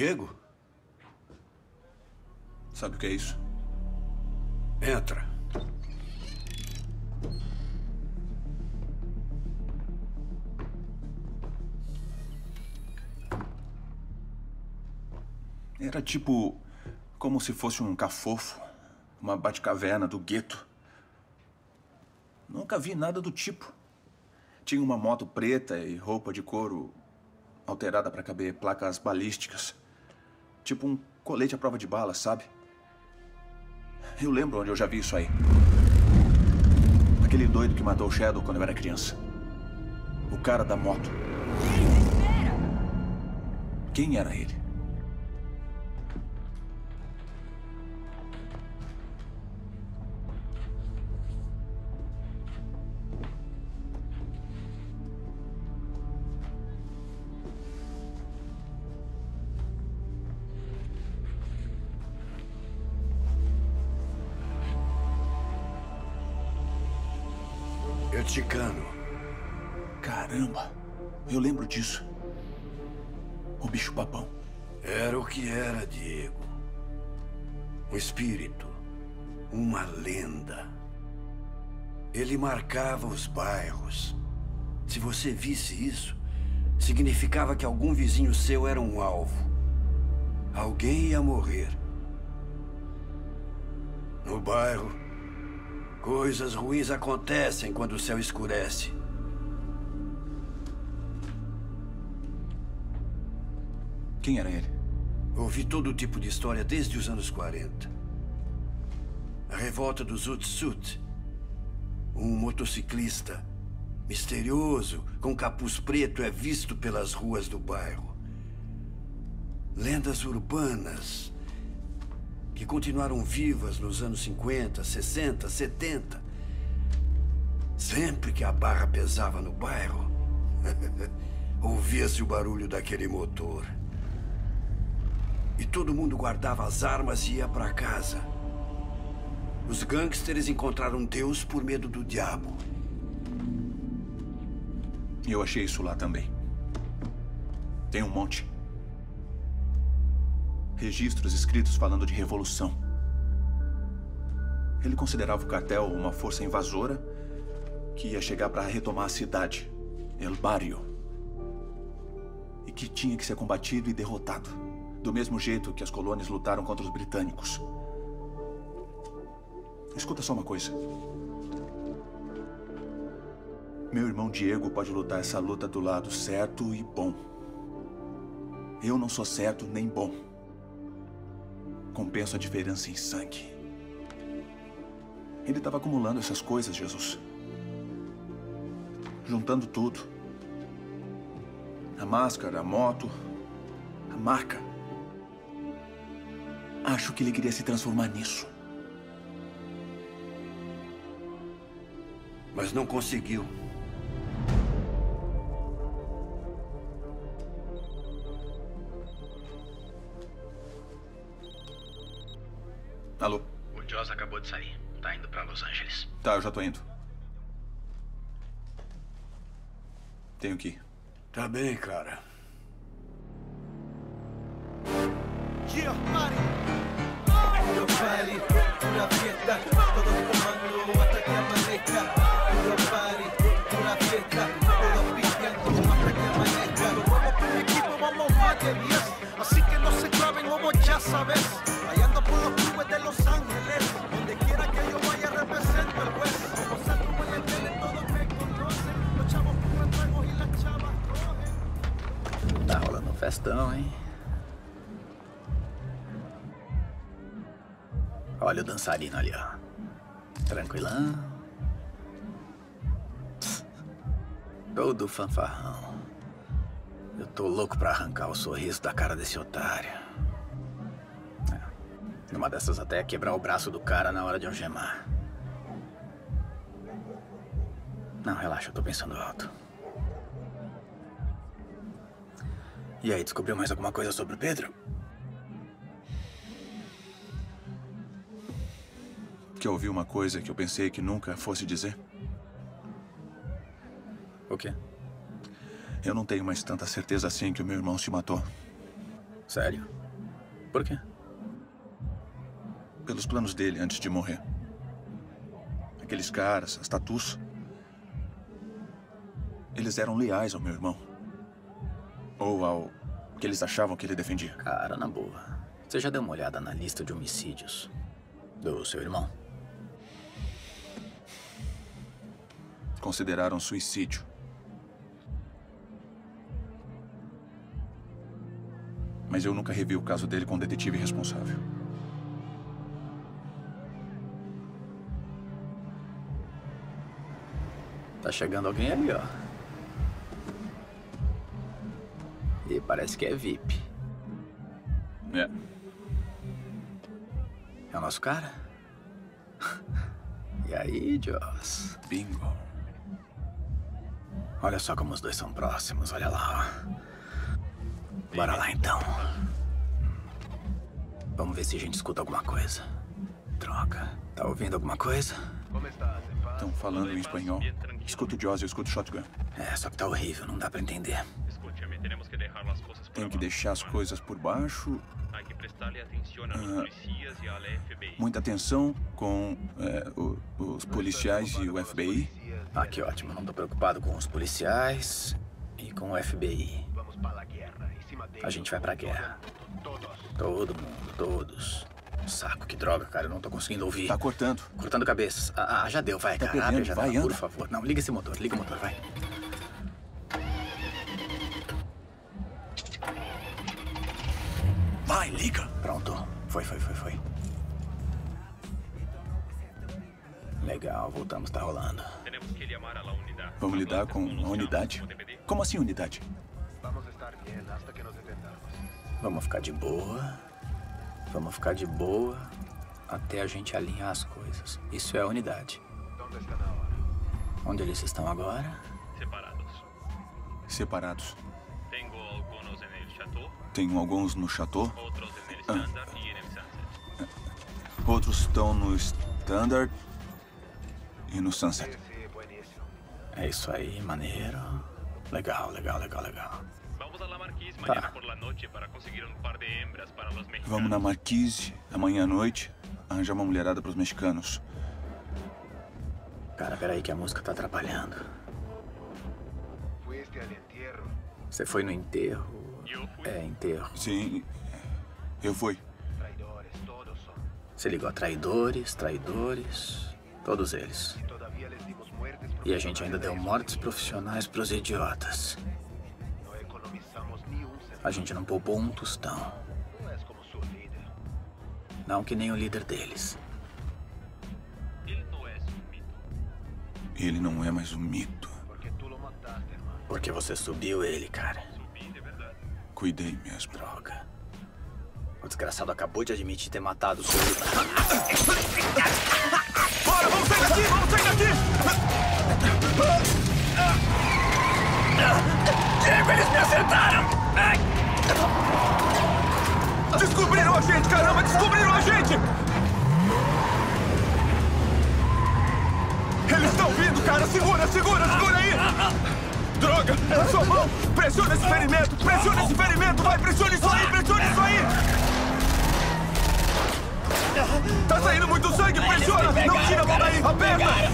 Diego? Sabe o que é isso? Entra. Era tipo. como se fosse um cafofo. Uma batcaverna do gueto. Nunca vi nada do tipo. Tinha uma moto preta e roupa de couro alterada para caber placas balísticas. Tipo um colete à prova de bala, sabe? Eu lembro onde eu já vi isso aí. Aquele doido que matou o Shadow quando eu era criança. O cara da moto. Quem era ele? Chicano. Caramba, eu lembro disso. O bicho papão. Era o que era, Diego. Um espírito. Uma lenda. Ele marcava os bairros. Se você visse isso, significava que algum vizinho seu era um alvo. Alguém ia morrer. No bairro, coisas ruins acontecem quando o céu escurece. Quem era ele? Ouvi todo tipo de história desde os anos 40. A revolta dos Utsut. Um motociclista misterioso, com capuz preto, é visto pelas ruas do bairro. Lendas urbanas que continuaram vivas nos anos 50, 60, 70. Sempre que a barra pesava no bairro, ouvia-se o barulho daquele motor. E todo mundo guardava as armas e ia para casa. Os gangsters encontraram Deus por medo do diabo. Eu achei isso lá também. Tem um monte. Registros escritos falando de revolução. Ele considerava o cartel uma força invasora que ia chegar para retomar a cidade, El Barrio. E que tinha que ser combatido e derrotado. Do mesmo jeito que as colônias lutaram contra os britânicos. Escuta só uma coisa. Meu irmão Diego pode lutar essa luta do lado certo e bom. Eu não sou certo nem bom. Compenso a diferença em sangue. Ele estava acumulando essas coisas, Jesus. Juntando tudo. A máscara, a moto, a marca. Acho que ele queria se transformar nisso. Mas não conseguiu. Alô? O Joss acabou de sair. Tá indo pra Los Angeles. Tá, eu já tô indo. Tenho que ir. Tá bem, cara. Yeah, party. Puro party, pura fiesta, todos tomando hasta que amanezca. Puro party, pura fiesta, todos pisteando hasta que amanezca. Nos vamos por equipo, vamos más de 10, así que no se claven como ya sabes. Festão, hein? Olha o dançarino ali, ó. Tranquilão. Todo fanfarrão. Eu tô louco pra arrancar o sorriso da cara desse otário. É. Numa dessas até quebrar o braço do cara na hora de algemar. Não, relaxa, eu tô pensando alto. E aí, descobriu mais alguma coisa sobre o Pedro? Quer ouvir uma coisa que eu pensei que nunca fosse dizer? O quê? Eu não tenho mais tanta certeza assim que o meu irmão se matou. Sério? Por quê? Pelos planos dele antes de morrer. Aqueles caras, as tatus. Eles eram leais ao meu irmão. Ou ao que eles achavam que ele defendia. Cara, na boa. Você já deu uma olhada na lista de homicídios do seu irmão? Consideraram suicídio. Mas eu nunca revi o caso dele com o detetive responsável. Tá chegando alguém ali, ó. E parece que é VIP. É. É o nosso cara? E aí, Joss? Bingo. Olha só como os dois são próximos, olha lá. Bora lá então. Vamos ver se a gente escuta alguma coisa. Droga. Tá ouvindo alguma coisa? Estão falando em espanhol. Escuto Jaws e eu escuto Shotgun. É, só que tá horrível, não dá pra entender. Tenemos que por deixar as coisas por baixo. Ah. Muita atenção com é, o- os policiais e o FBI. Ah, que ótimo. Não tô preocupado com os policiais e com o FBI. A gente vai pra guerra. Todo mundo, todos. Saco, que droga, cara. Eu não tô conseguindo ouvir. Tá cortando. Cortando cabeças. Ah, ah, já deu, vai, Tá cara. Perdendo, janela, vai, por anda. favor. Não, liga esse motor, liga o motor, vai. Vai, liga. Pronto. Foi, foi, foi, foi. Legal, voltamos, tá rolando. Vamos lidar com a unidade? Como assim unidade? Vamos ficar de boa. Vamos ficar de boa até a gente alinhar as coisas. Isso é a unidade. Onde eles estão agora? Separados. Separados. Tenho alguns no chateau. Ah. Standard el Sunset. Outros estão no Standard e no Sunset. É isso aí, maneiro. Legal, legal, legal, legal. Vamos a la Marquise Tá. mañana por la noche para conseguir un par de hembras para los mexicanos. Vamos na Marquise amanhã à noite arranjar uma mulherada para os mexicanos. Cara, peraí que a música tá atrapalhando. Você foi no enterro? É, enterro. Sim, eu fui. Você ligou a traidores, traidores, todos eles. E a gente ainda deu mortes profissionais pros idiotas. A gente não poupou um tostão. Não que nem o líder deles. Ele não é mais um mito. Porque você subiu ele, cara. Cuidei mesmo. Droga. O desgraçado acabou de admitir ter matado o seu. Bora, vamos sair daqui, vamos sair daqui! Diego, eles me acertaram! Descobriram a gente, caramba, descobriram a gente! Eles estão vindo, cara! Segura, segura, segura aí! Droga, é sua mão! Pressiona esse ferimento, pressiona esse ferimento, vai, pressiona isso aí, pressiona isso aí! Tá saindo muito sangue, pressiona! Não tira a mão daí, aperta!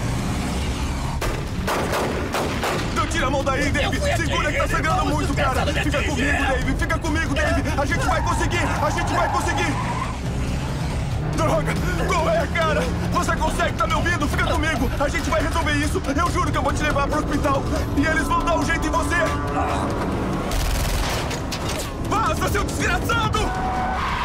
Não tira a mão daí, Dave! Segura que tá sangrando muito, cara! Fica comigo, Dave! Fica comigo, Dave! A gente vai conseguir! A gente vai conseguir! Droga! Qual é, cara? Você consegue, tá me ouvindo? Fica comigo! A gente vai resolver isso! Eu juro que eu vou te levar pro hospital! E eles vão dar um jeito em você! fuga, seu desgraçado!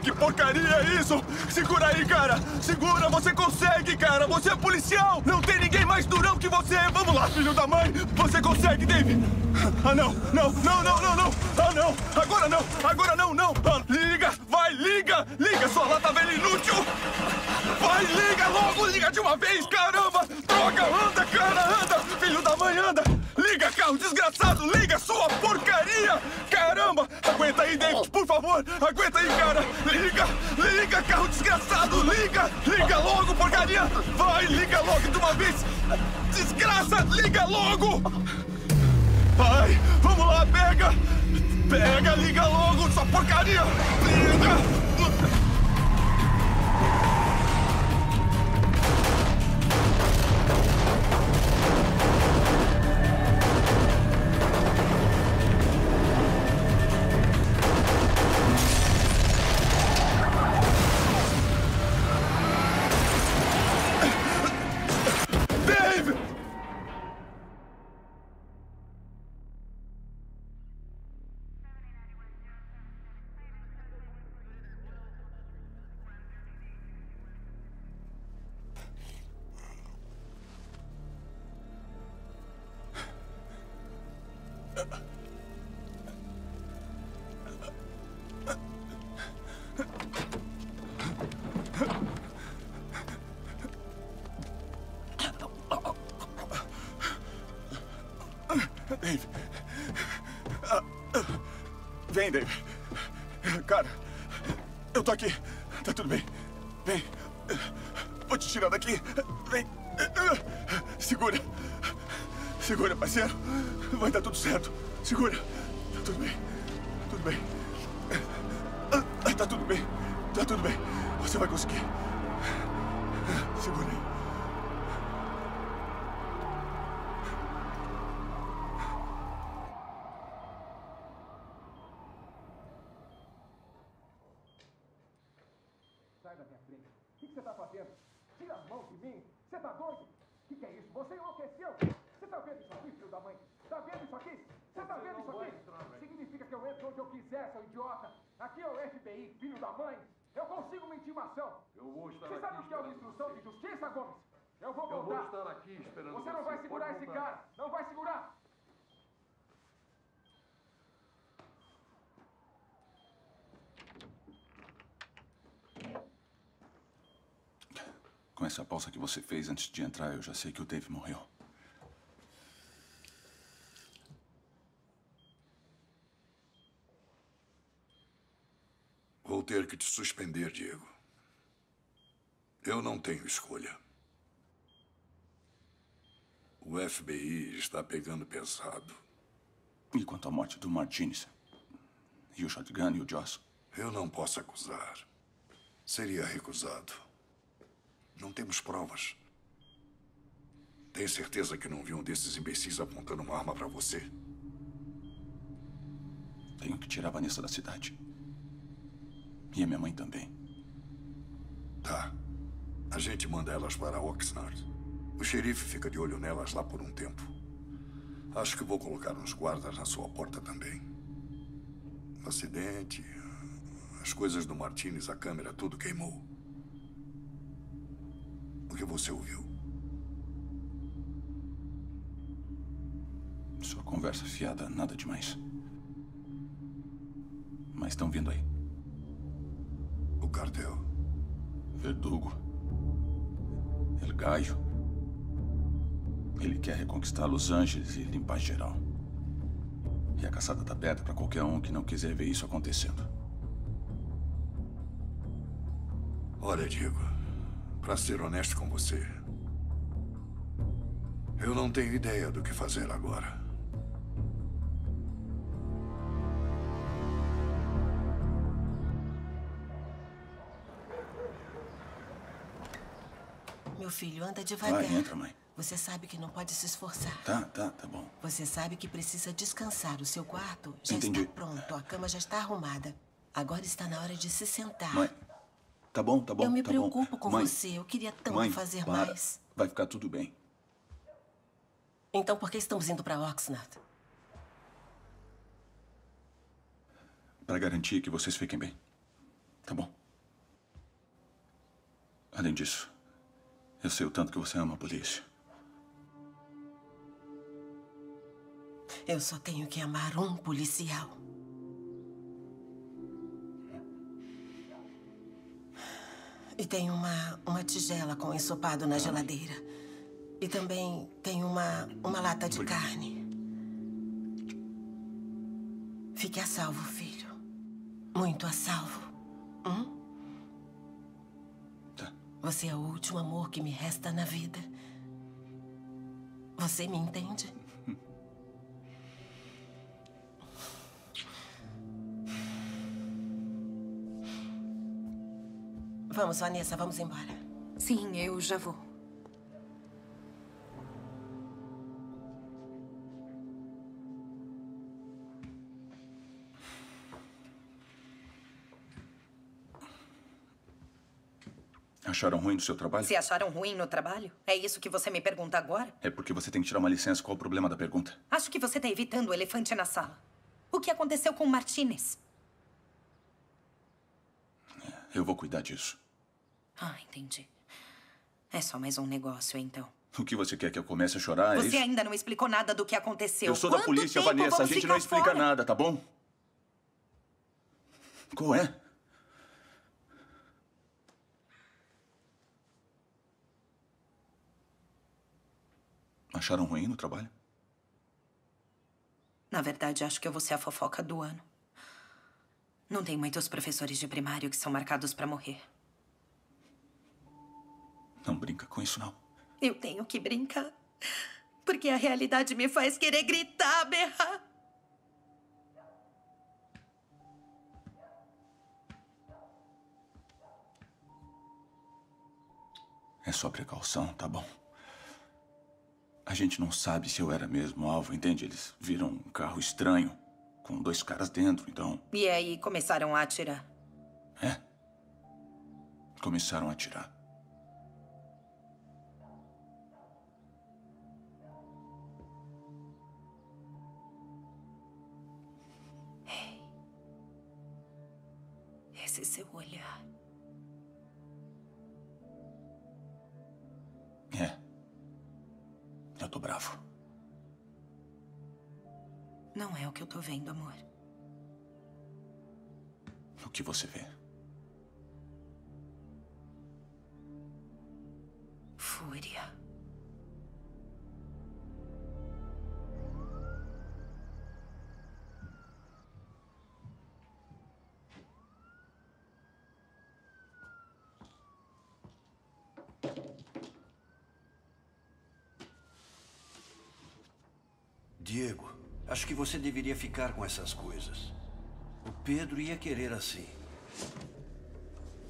Que porcaria é isso! Segura aí, cara! Segura, você consegue, cara! Você é policial! Não tem ninguém mais durão que você! Vamos lá, filho da mãe! Você consegue, Dave! Ah, não! Não, não, não, não, não! Ah, não! Agora não! Agora não, não! Ah, liga! Vai, liga! Liga, sua lata velha inútil! Vai, liga logo! Liga de uma vez, caramba! Droga! Anda, cara! Anda! Filho da mãe, anda! Carro desgraçado! Liga, sua porcaria! Caramba! Aguenta aí, David, por favor! Aguenta aí, cara! Liga! Liga, carro desgraçado! Liga! Liga logo, porcaria! Vai, liga logo de uma vez! Desgraça! Liga logo! Vai! Vamos lá, pega! Pega, liga logo, sua porcaria! Liga! Vem, Dave. Cara, eu tô aqui. Tá tudo bem. Vem. Vou te tirar daqui. Vem. Segura. Segura, parceiro. Vai dar tudo certo. Segura. Tá tudo bem. Tudo bem. Tá tudo bem. Tá tudo bem. Você vai conseguir. Tá vendo isso aqui? Significa que eu entro onde eu quiser, seu idiota. Aqui é o FBI, filho da mãe. Eu consigo uma intimação. Eu vou estar Você aqui sabe o que é uma instrução de justiça, Gomes? Eu vou Eu voltar. vou estar aqui esperando Você não você. vai segurar esse cara. Não vai segurar. Com essa pausa que você fez antes de entrar, eu já sei que o Dave morreu. Ter que te suspender, Diego. Eu não tenho escolha. O FBI está pegando pesado. E quanto à morte do Martinez? E o Shotgun e o Joss? Eu não posso acusar. Seria recusado. Não temos provas. Tem certeza que não viu um desses imbecis apontando uma arma para você? Tenho que tirar a Vanessa da cidade. E a minha mãe também. Tá. A gente manda elas para Oxnard. O xerife fica de olho nelas lá por um tempo. Acho que vou colocar uns guardas na sua porta também. O acidente, as coisas do Martinez, a câmera, tudo queimou. O que você ouviu? Sua conversa fiada, nada demais. Mas estão vindo aí. O cartel. Verdugo. El Gaio. Ele quer reconquistar Los Angeles e limpar geral. E a caçada tá aberta para qualquer um que não quiser ver isso acontecendo. Olha, Diego, para ser honesto com você, eu não tenho ideia do que fazer agora. Meu filho, anda devagar. Vai, entra, mãe. Você sabe que não pode se esforçar. Tá, tá, tá bom. Você sabe que precisa descansar. O seu quarto já Entendi. está pronto. A cama já está arrumada. Agora está na hora de se sentar. Mãe, tá bom, tá bom, Eu me tá bom. preocupo com Mãe, você. Eu queria tanto mãe, fazer para. mais. Vai ficar tudo bem. Então por que estamos indo para Oxnard? Para garantir que vocês fiquem bem. Tá bom? Além disso, eu sei o tanto que você ama a polícia. Eu só tenho que amar um policial. E tem uma, uma tigela com ensopado na geladeira. E também tem uma, uma lata de carne. Fique a salvo, filho. Muito a salvo. Hum? Você é o último amor que me resta na vida. Você me entende? Vamos, Vanessa, vamos embora. Sim, eu já vou. Acharam ruim do seu trabalho? Se acharam ruim no trabalho? É isso que você me pergunta agora? É porque você tem que tirar uma licença. Qual o problema da pergunta? Acho que você está evitando o elefante na sala. O que aconteceu com o Martinez? Eu vou cuidar disso. Ah, entendi. É só mais um negócio, então. O que você quer que eu comece a chorar? é você isso? ainda não explicou nada do que aconteceu. Eu sou da Quanto polícia, tempo Vanessa. A gente não explica fora? nada, tá bom? Qual é? Acharam ruim no trabalho? Na verdade, acho que eu vou ser a fofoca do ano. Não tem muitos professores de primário que são marcados pra morrer. Não brinca com isso, não. Eu tenho que brincar. Porque a realidade me faz querer gritar, berrar. É só precaução, tá bom? A gente não sabe se eu era mesmo alvo, entende? Eles viram um carro estranho, com dois caras dentro, então E aí começaram a atirar. começaram a atirar. Esse seu olhar. É. Eu tô bravo. Não é o que eu tô vendo, amor. O que você vê? Fúria. Acho que você deveria ficar com essas coisas. O Pedro ia querer assim.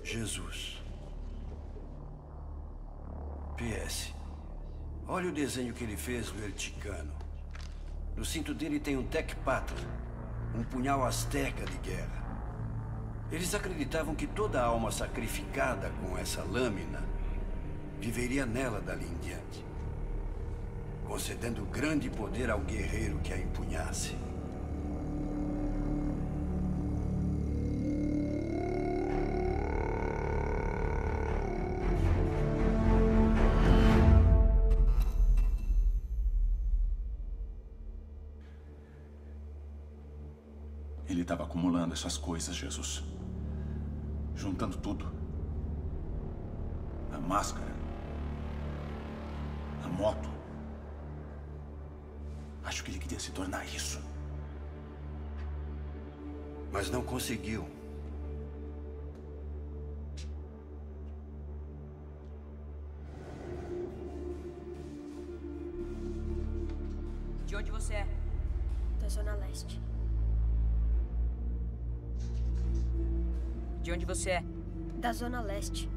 Jesus. PS. Olha o desenho que ele fez do El. No cinto dele tem um Tec Patra, um punhal asteca de guerra. Eles acreditavam que toda alma sacrificada com essa lâmina viveria nela dali em diante, concedendo grande poder ao guerreiro que a empunhasse. Ele estava acumulando essas coisas, Jesus. Juntando tudo. A máscara. A moto. Que ele queria se tornar isso. Mas não conseguiu. De onde você é? Da Zona Leste. De onde você é? Da Zona Leste.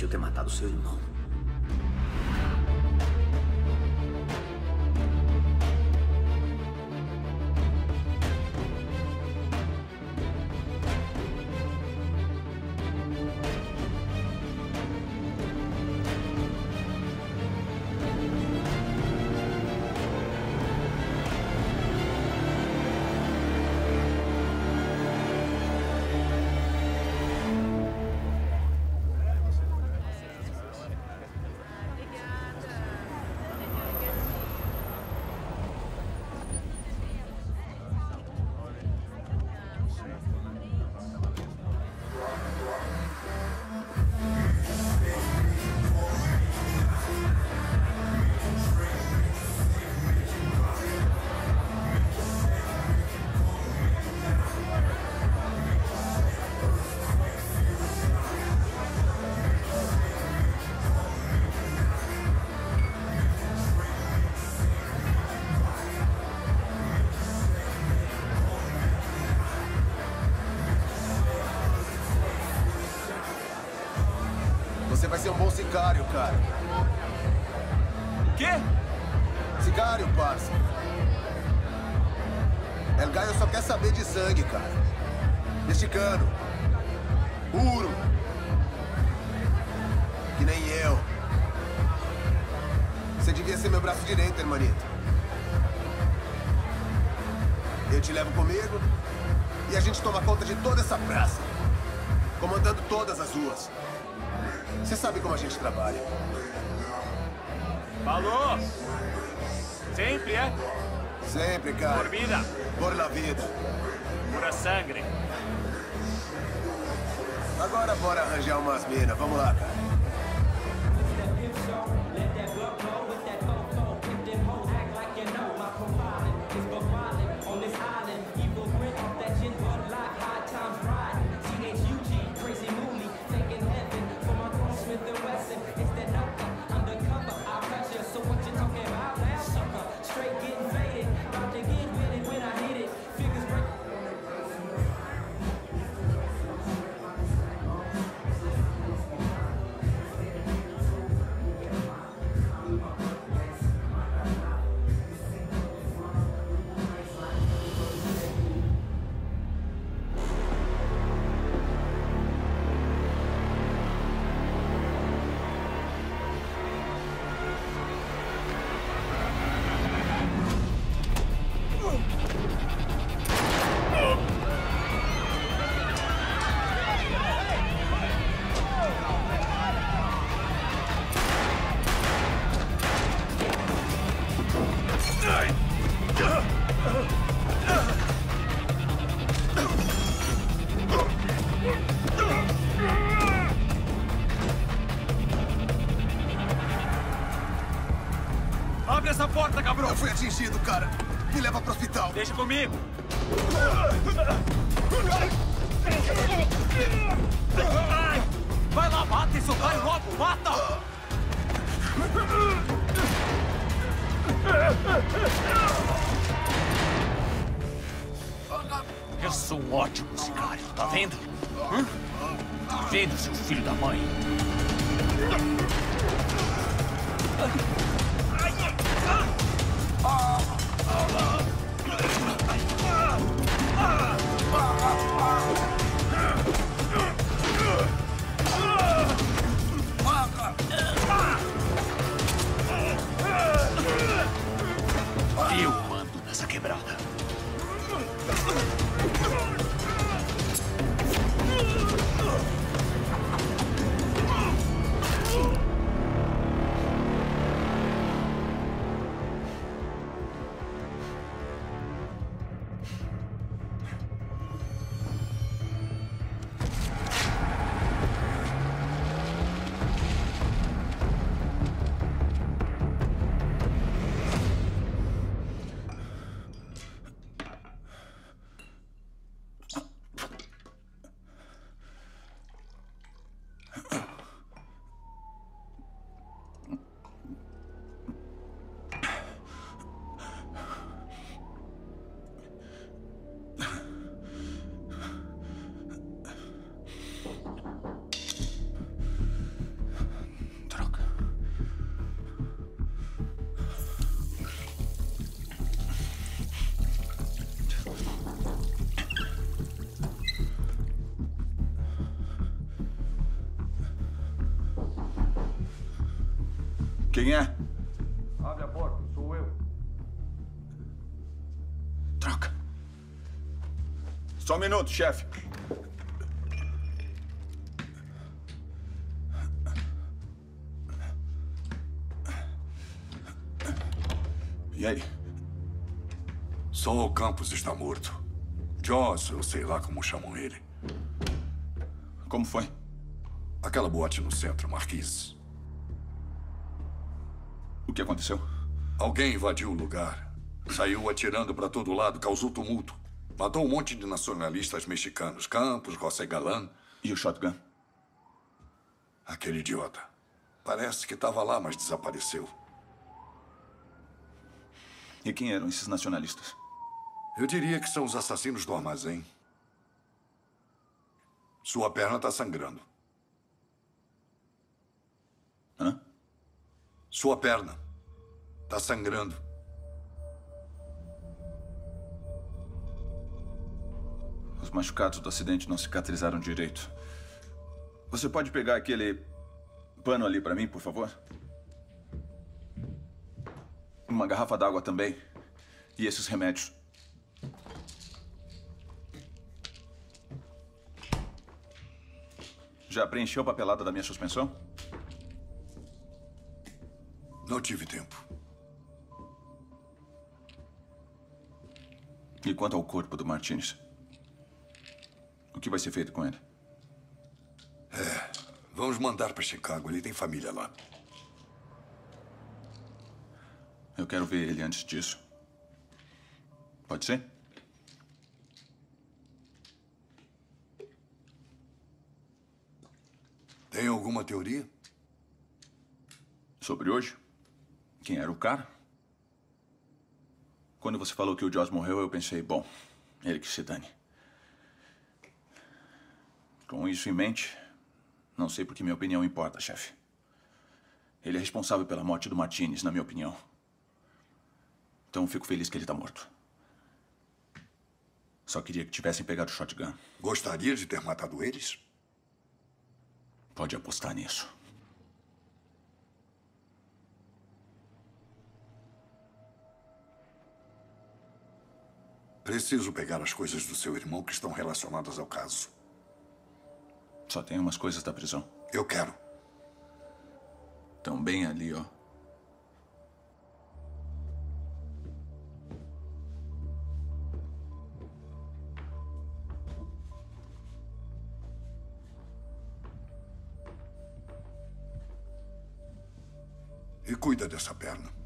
podia ter matado seu irmão. cut. atingido, cara. Me leva pro hospital. Deixa comigo. Ai, vai lá, mata isso. Vai logo, mata. Eu sou um ótimo sicário, tá vendo? Hã? Tá vendo, seu filho da mãe? but I'll, Só um minuto, chefe. E aí? Só o Campos está morto. Joss, eu sei lá como chamam ele. Como foi? Aquela boate no centro, Marquise. O que aconteceu? Alguém invadiu o lugar. Saiu atirando para todo lado, causou tumulto. Matou um monte de nacionalistas mexicanos. Campos, José Galán. E o shotgun? Aquele idiota. Parece que estava lá, mas desapareceu. E quem eram esses nacionalistas? Eu diria que são os assassinos do armazém. Sua perna está sangrando. Hã? Sua perna está sangrando. Os machucados do acidente não cicatrizaram direito. Você pode pegar aquele pano ali para mim, por favor? Uma garrafa d'água também. E esses remédios. Já preencheu a papelada da minha suspensão? Não tive tempo. E quanto ao corpo do Martinez? O que vai ser feito com ele? É, vamos mandar para Chicago. Ele tem família lá. Eu quero ver ele antes disso. Pode ser? Tem alguma teoria? Sobre hoje? Quem era o cara? Quando você falou que o Joss morreu, eu pensei, bom, ele que se dane. Com isso em mente, não sei por que minha opinião importa, chefe. Ele é responsável pela morte do Martinez, na minha opinião. Então fico feliz que ele está morto. Só queria que tivessem pegado o shotgun. Gostaria de ter matado eles? Pode apostar nisso. Preciso pegar as coisas do seu irmão que estão relacionadas ao caso. Só tem umas coisas da prisão. Eu quero. Estão bem ali, ó. E cuida dessa perna.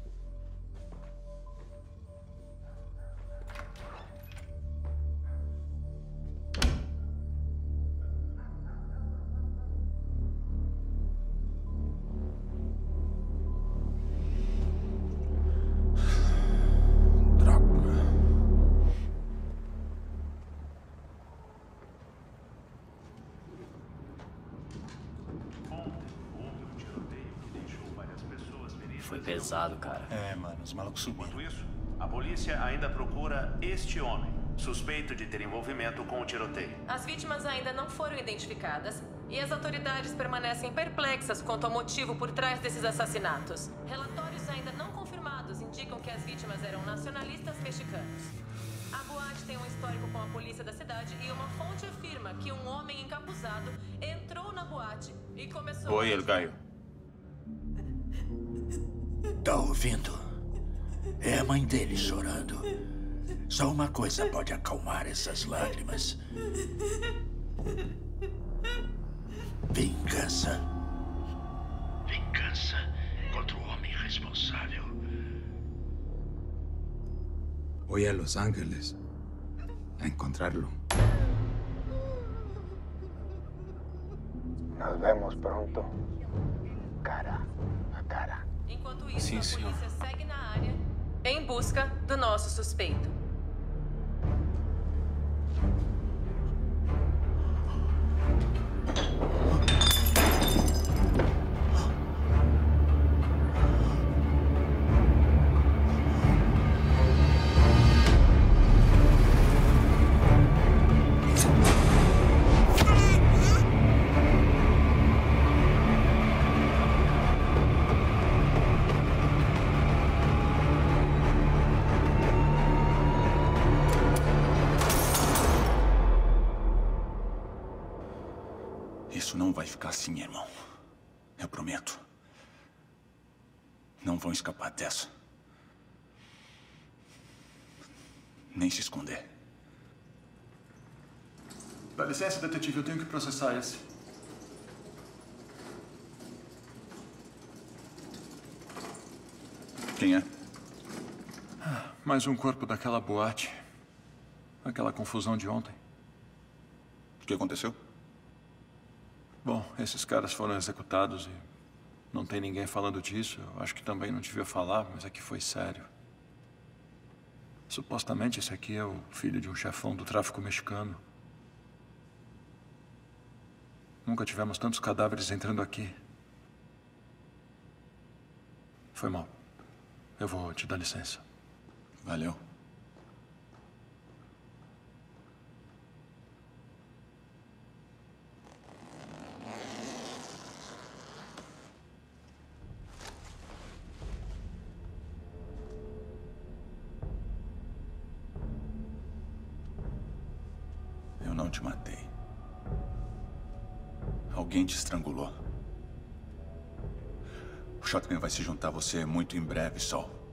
Cara. É, mano, os malucos subiram. Enquanto isso, a polícia ainda procura este homem, suspeito de ter envolvimento com o tiroteio. As vítimas ainda não foram identificadas e as autoridades permanecem perplexas quanto ao motivo por trás desses assassinatos. Relatórios ainda não confirmados indicam que as vítimas eram nacionalistas mexicanos. A boate tem um histórico com a polícia da cidade e uma fonte afirma que um homem encapuzado entrou na boate e começou Oi, a... El Gaio. Tá ouvindo? É a mãe dele chorando. Só uma coisa pode acalmar essas lágrimas: vingança. Vingança contra o homem responsável. Voy a Los Ángeles a encontrarlo. Nos vemos pronto. Cara a cara. Enquanto isso, Sim, a senhor. polícia segue na área em busca do nosso suspeito. Dá licença, detetive. Eu tenho que processar esse. Quem é? Mais um corpo daquela boate. Aquela confusão de ontem. O que aconteceu? Bom, esses caras foram executados e não tem ninguém falando disso. Eu acho que também não devia falar, mas aqui foi sério. Supostamente esse aqui é o filho de um chefão do tráfico mexicano. Nunca tivemos tantos cadáveres entrando aqui. Foi mal. Eu vou te dar licença. Valeu. Se juntar a você muito em breve, Sol.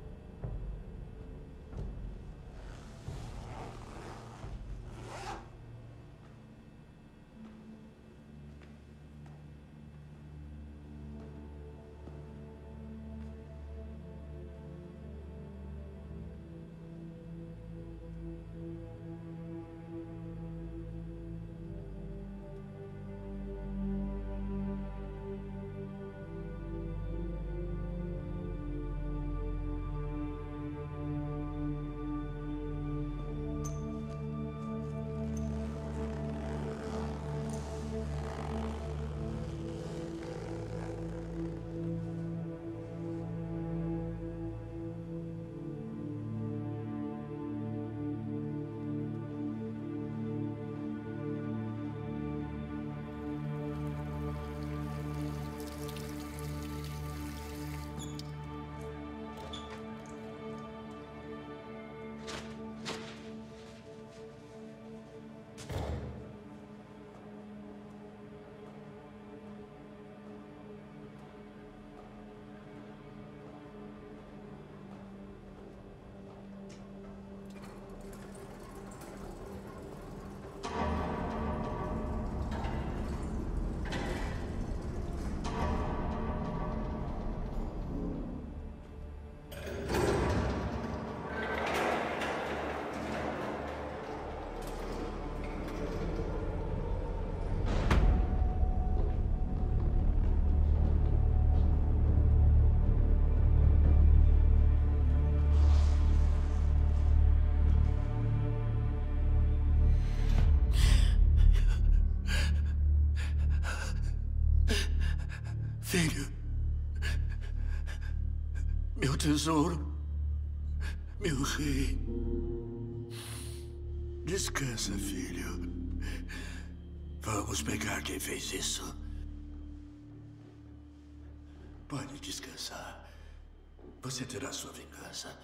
Tesouro. Meu rei. Descansa, filho. Vamos pegar quem fez isso. Pode descansar. Você terá sua vingança.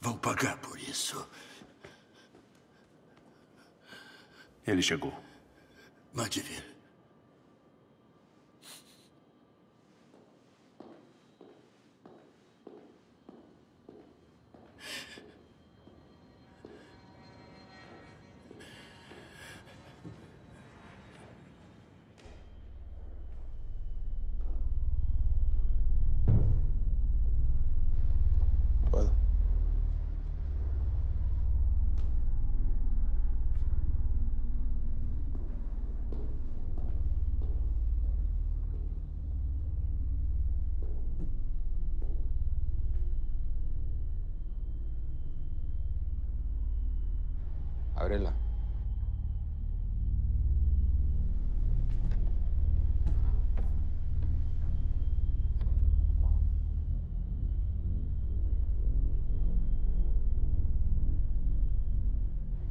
Vão pagar por isso. Ele chegou. Mande.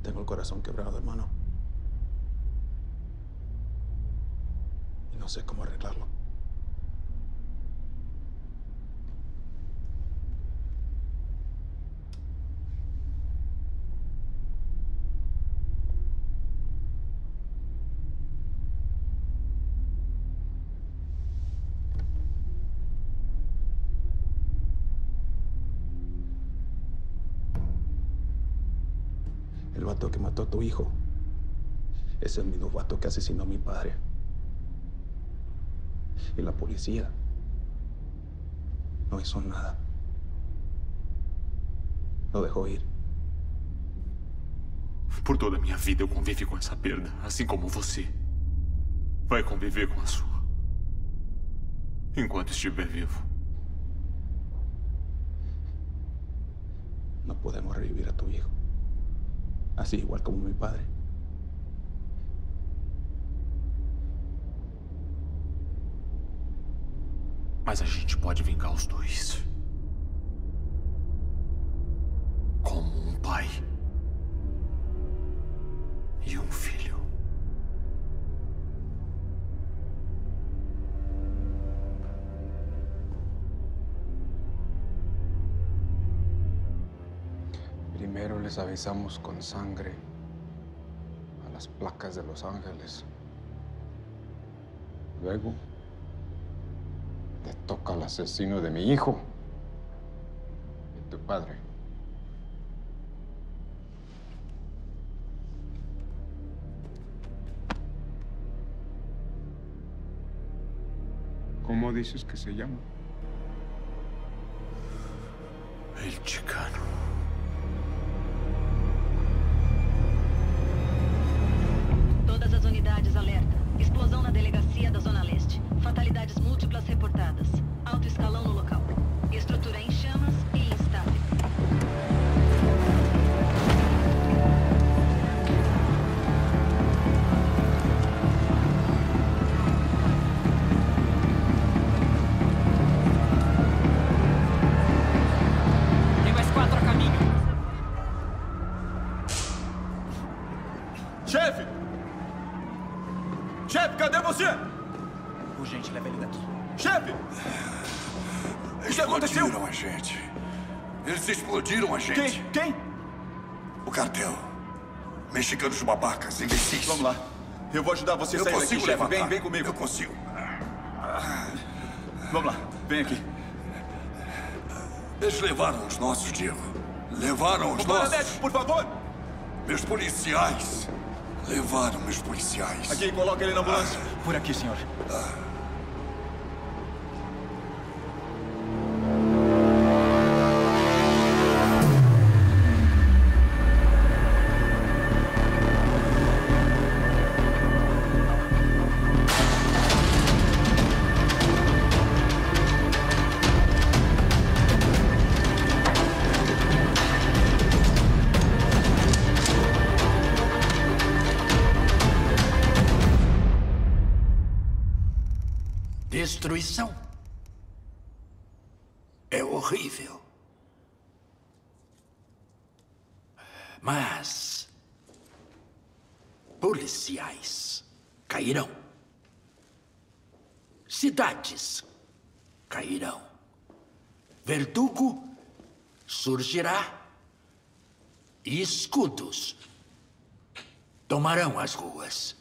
Tengo el corazón quebrado, hermano. Y no sé cómo arreglarlo. vato que mató a tu hijo es el mismo vato que asesinó a mi padre. Y la policía no hizo nada. Lo dejó ir. Por toda a minha vida eu convivi com essa perda, assim como você. Vai conviver com a sua. Enquanto estiver vivo. No podemos revivir a tu hijo. Así igual como mi padre. Mas a gente pode vingar os dois. Les avisamos con sangre a las placas de Los Ángeles. Luego te toca al asesino de mi hijo y tu padre. ¿Cómo dices que se llama? El chicano. Chefe! Chefe, cadê você? Urgente, leva ele daqui. Chefe! O que aconteceu? Explodiram a gente. Eles explodiram a gente. Quem? Quem? O cartel. Mexicanos babacas, imbecis. Vamos lá. Eu vou ajudar você a Eu sair daqui, consigo chefe. levantar. Vem, vem comigo. Eu consigo. Vamos lá. Vem aqui. Eles levaram os nossos, Diego. Levaram os O nossos. paramédico, por favor. Meus policiais. Levaram meus policiais. Aqui, coloca ele na ambulância. Por aqui, senhor. Destruição. Cidades cairão. Verdugo surgirá. E escudos tomarão as ruas.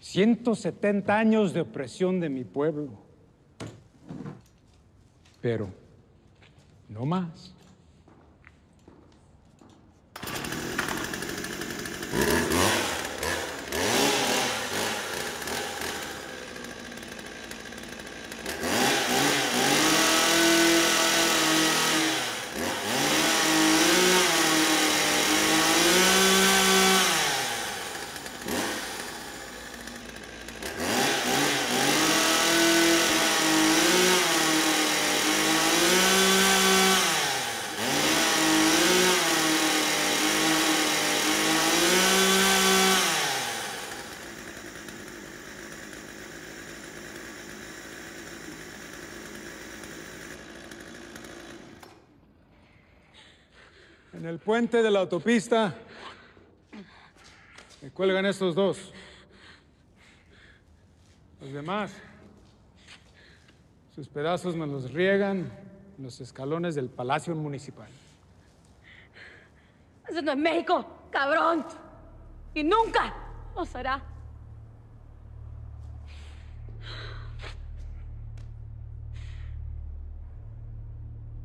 170 años de opresión de mi pueblo. Pero, no más. Puente de la autopista me cuelgan estos dos. Los demás, sus pedazos me los riegan en los escalones del Palacio Municipal. Eso no es México, cabrón. Y nunca lo será.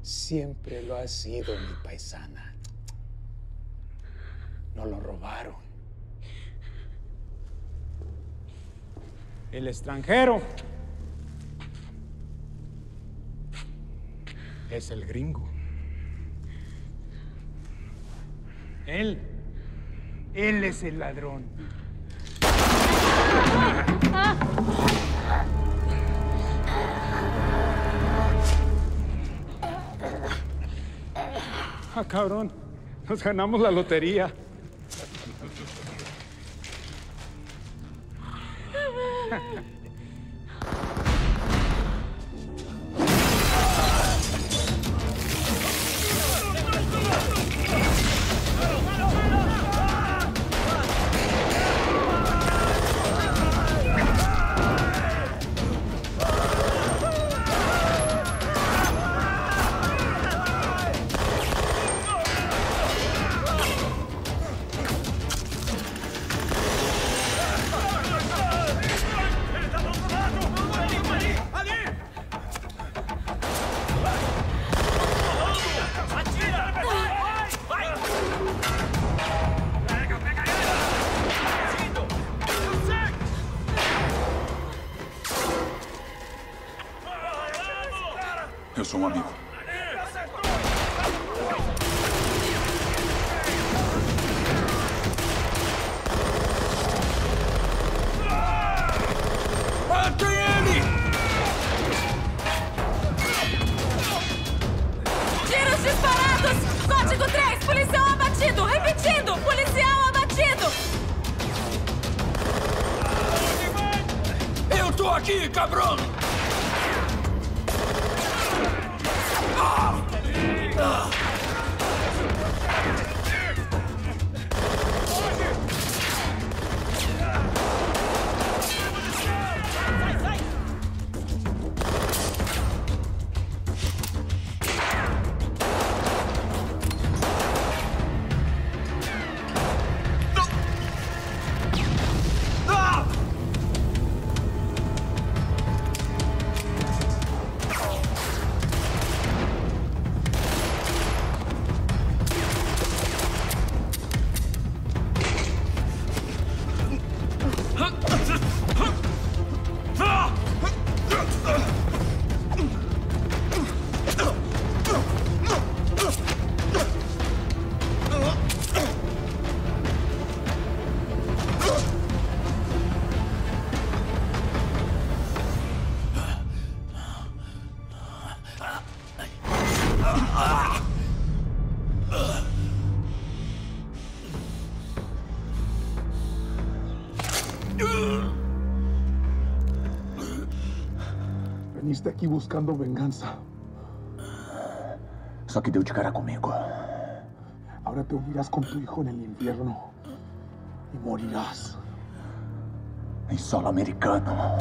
Siempre lo ha sido mi paisana. No lo robaron. El extranjero es el gringo. Él, él es el ladrón. Ah, cabrón. Nos ganamos la lotería. Veniste aquí buscando venganza. Só que deu de cara comigo. Ahora te unirás con tu hijo en el infierno. Y morirás. Em solo americano.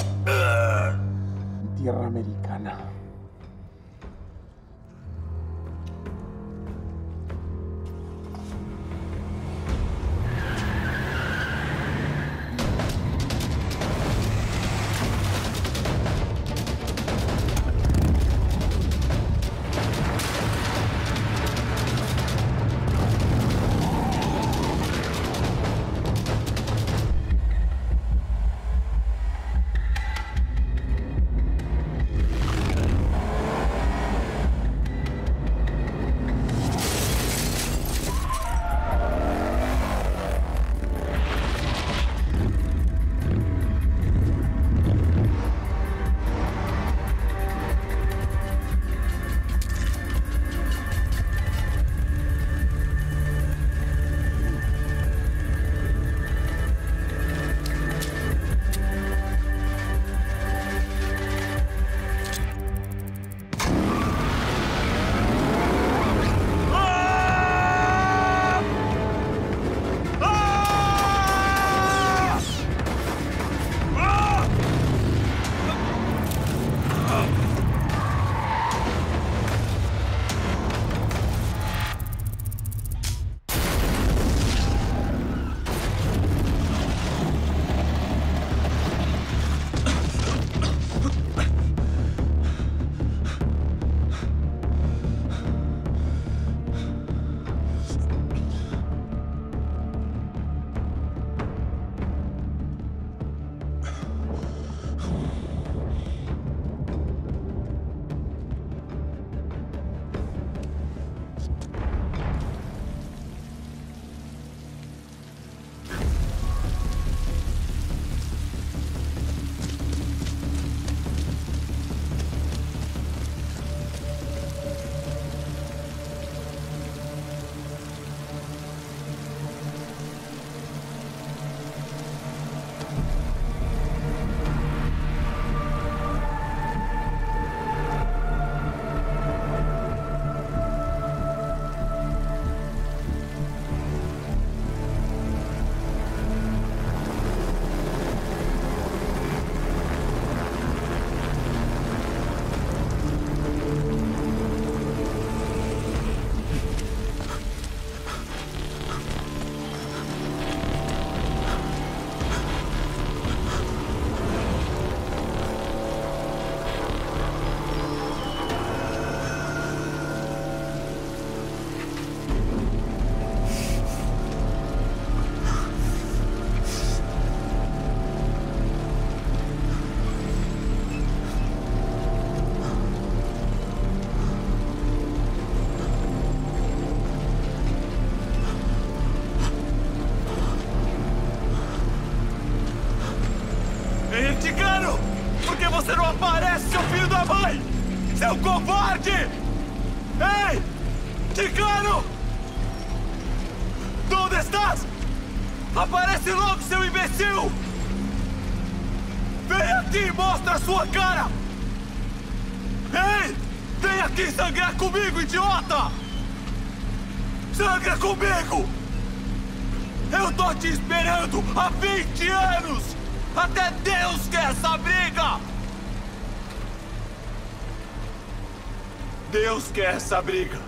Deus quer essa briga!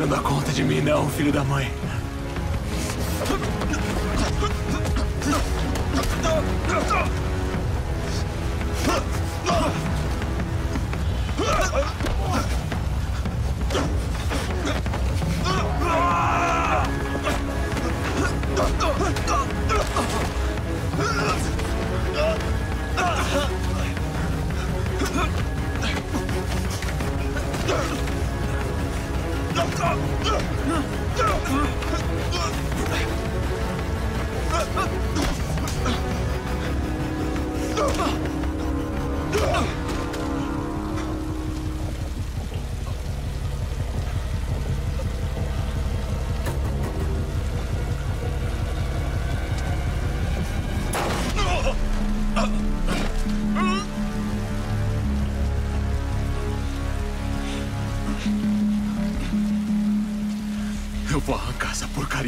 Não dá conta de mim, não, filho da mãe.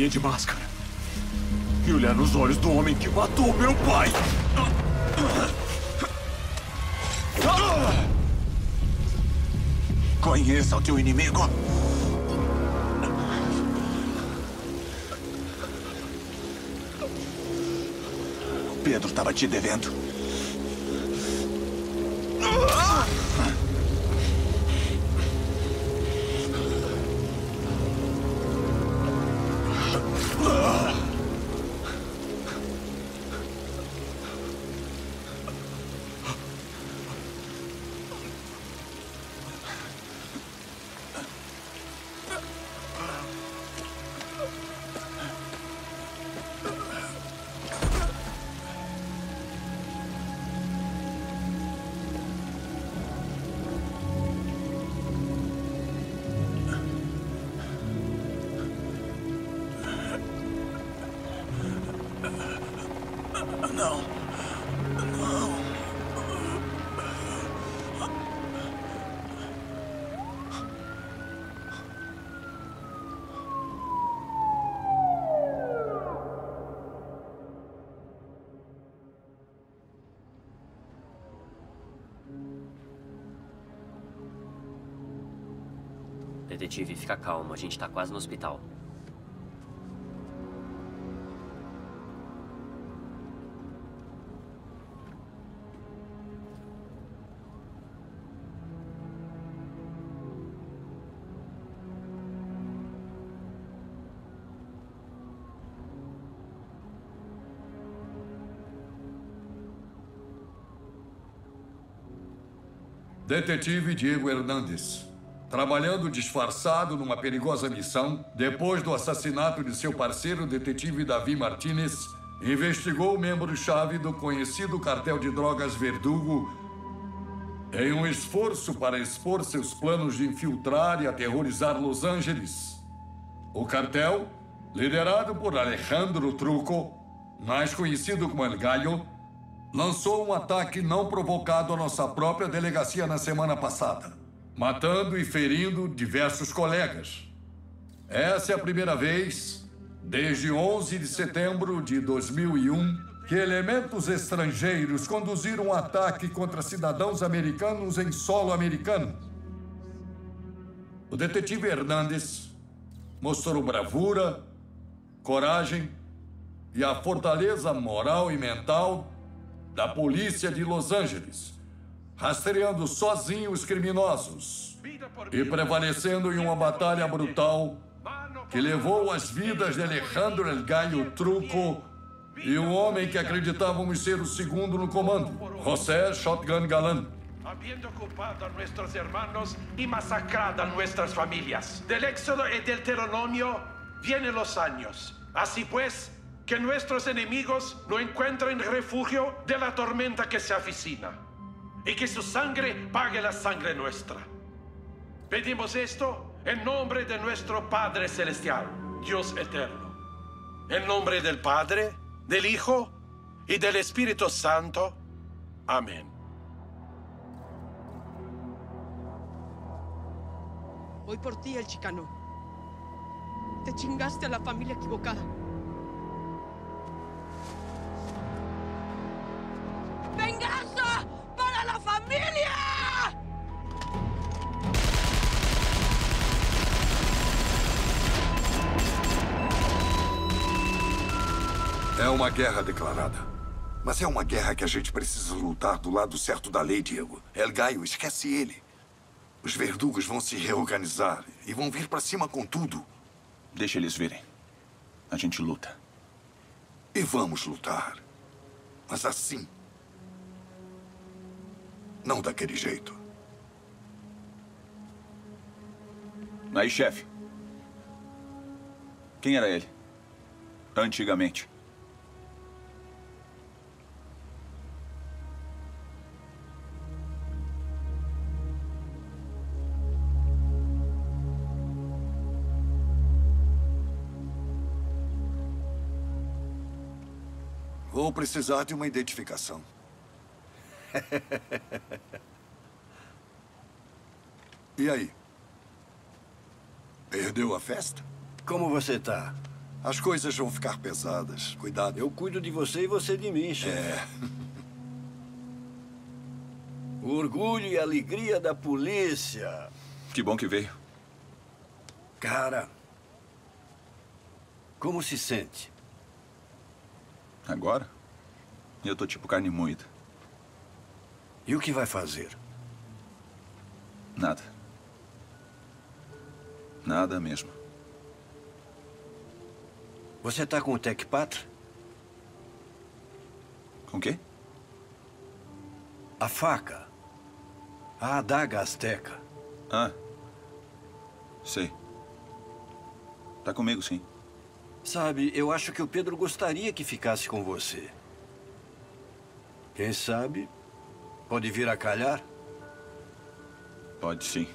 De máscara. E olhar nos olhos do homem que matou meu pai. Conheça o teu inimigo. Pedro estava te devendo. Detetive, fica calmo. A gente tá quase no hospital. Detetive Diego Hernandes. Trabalhando disfarçado numa perigosa missão, depois do assassinato de seu parceiro, detetive Davi Martinez, investigou o membro-chave do conhecido cartel de drogas Verdugo em um esforço para expor seus planos de infiltrar e aterrorizar Los Angeles. O cartel, liderado por Alejandro Truco, mais conhecido como El Gallo, lançou um ataque não provocado à nossa própria delegacia na semana passada, matando e ferindo diversos colegas. Essa é a primeira vez, desde 11 de setembro de 2001, que elementos estrangeiros conduziram um ataque contra cidadãos americanos em solo americano. O detetive Hernandes mostrou bravura, coragem e a fortaleza moral e mental da polícia de Los Angeles, rastreando sozinho os criminosos e prevalecendo em uma batalha brutal que levou as vidas de Alejandro El Gallo Truco e o homem que acreditávamos ser o segundo no comando, José Shotgun Galan. habiendo ocupado a nuestros hermanos y masacrado a nuestras familias. Del Éxodo y del Deuteronomio vienen los años. Así pues, que nuestros enemigos no encuentren refugio de la tormenta que se avecina. Y que su sangre pague la sangre nuestra. Pedimos esto en nombre de nuestro Padre Celestial, Dios Eterno. En nombre del Padre, del Hijo y del Espíritu Santo. Amén. Voy por ti, el chicano. Te chingaste a la familia equivocada. Para familia! É uma guerra declarada. Mas é uma guerra que a gente precisa lutar do lado certo da lei, Diego. El Gaio, esquece ele. Os verdugos vão se reorganizar e vão vir pra cima com tudo. Deixa eles virem. A gente luta. E vamos lutar. Mas assim. Não daquele jeito. Aí, chefe. Quem era ele? Antigamente. Vou precisar de uma identificação. E aí? Perdeu a festa? Como você tá? As coisas vão ficar pesadas. Cuidado. Eu cuido de você e você de mim, chefe. É. O orgulho e alegria da polícia. Que bom que veio. Cara, como se sente? Agora? Eu tô tipo carne moída. E o que vai fazer? Nada. Nada mesmo. Você tá com o Tec Patra? Com o quê? A faca. A adaga azteca. Ah. Sei. Tá comigo, sim. Sabe, eu acho que o Pedro gostaria que ficasse com você. Quem sabe, pode vir a calhar? Pode sim.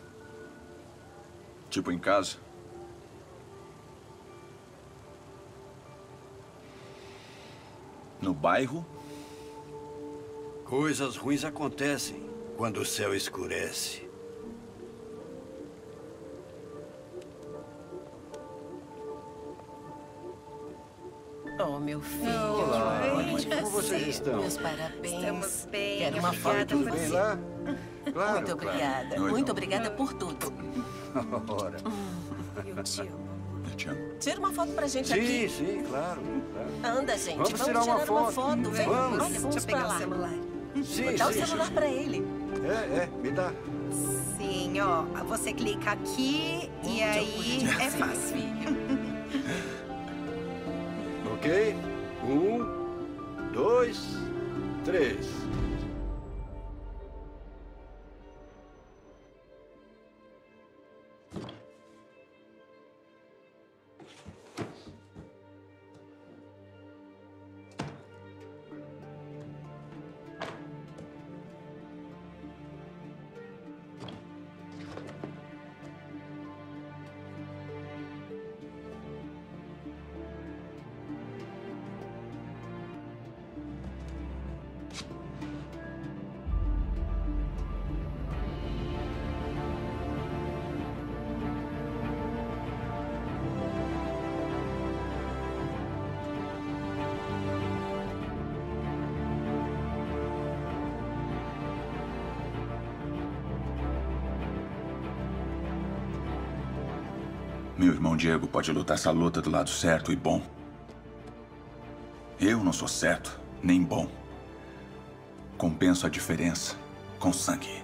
Tipo em casa. No bairro? Coisas ruins acontecem quando o céu escurece. Oh, meu filho. Olá, como vocês estão? Meus parabéns. Estamos bem. Quero uma foto com você. lá. Claro, Muito obrigada. claro. Muito obrigada por tudo. Ora. Eu te amo. Eu te amo. Tira uma foto pra gente Sim, aqui. sim, claro. claro. Anda, gente. Vamos tirar uma foto. Vem. Vamos. Olha, vamos pra lá. Sim, Dá o sim, celular sim. pra ele. É, é, me dá. Sim, ó. Você clica aqui e aí é fácil. Ok? Um, dois, três. Meu irmão Diego pode lutar essa luta do lado certo e bom. Eu não sou certo, nem bom. Compenso a diferença com sangue.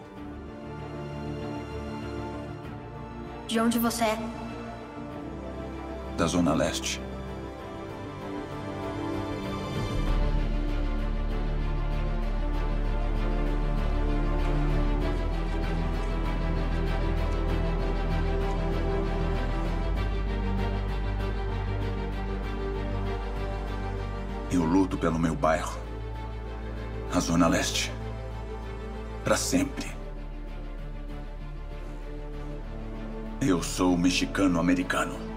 De onde você é? Da Zona Leste. Pelo meu bairro. A Zona Leste. Para sempre. Eu sou mexicano-americano.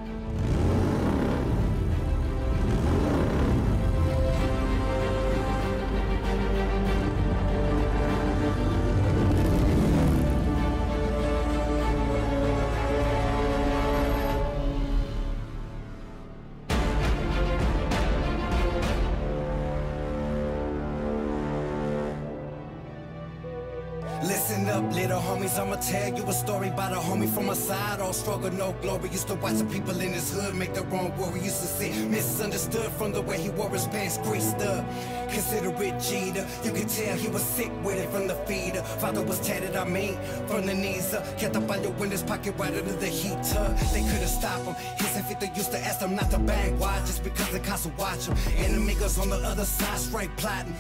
Homie from a side. All struggle, no glory. Used to watch the people in his hood make the wrong worry. Used to see misunderstood from the way he wore his pants creased up. Consider it cheater. You could tell he was sick with it from the feeder. Father was tatted, I mean, from the knees up. Kept up on your in his pocket right under the heater. They couldn't stop him. His and infector used to ask them not to bang. Why? Just because the cops would watch him. Enemigos on the other side, straight plotting.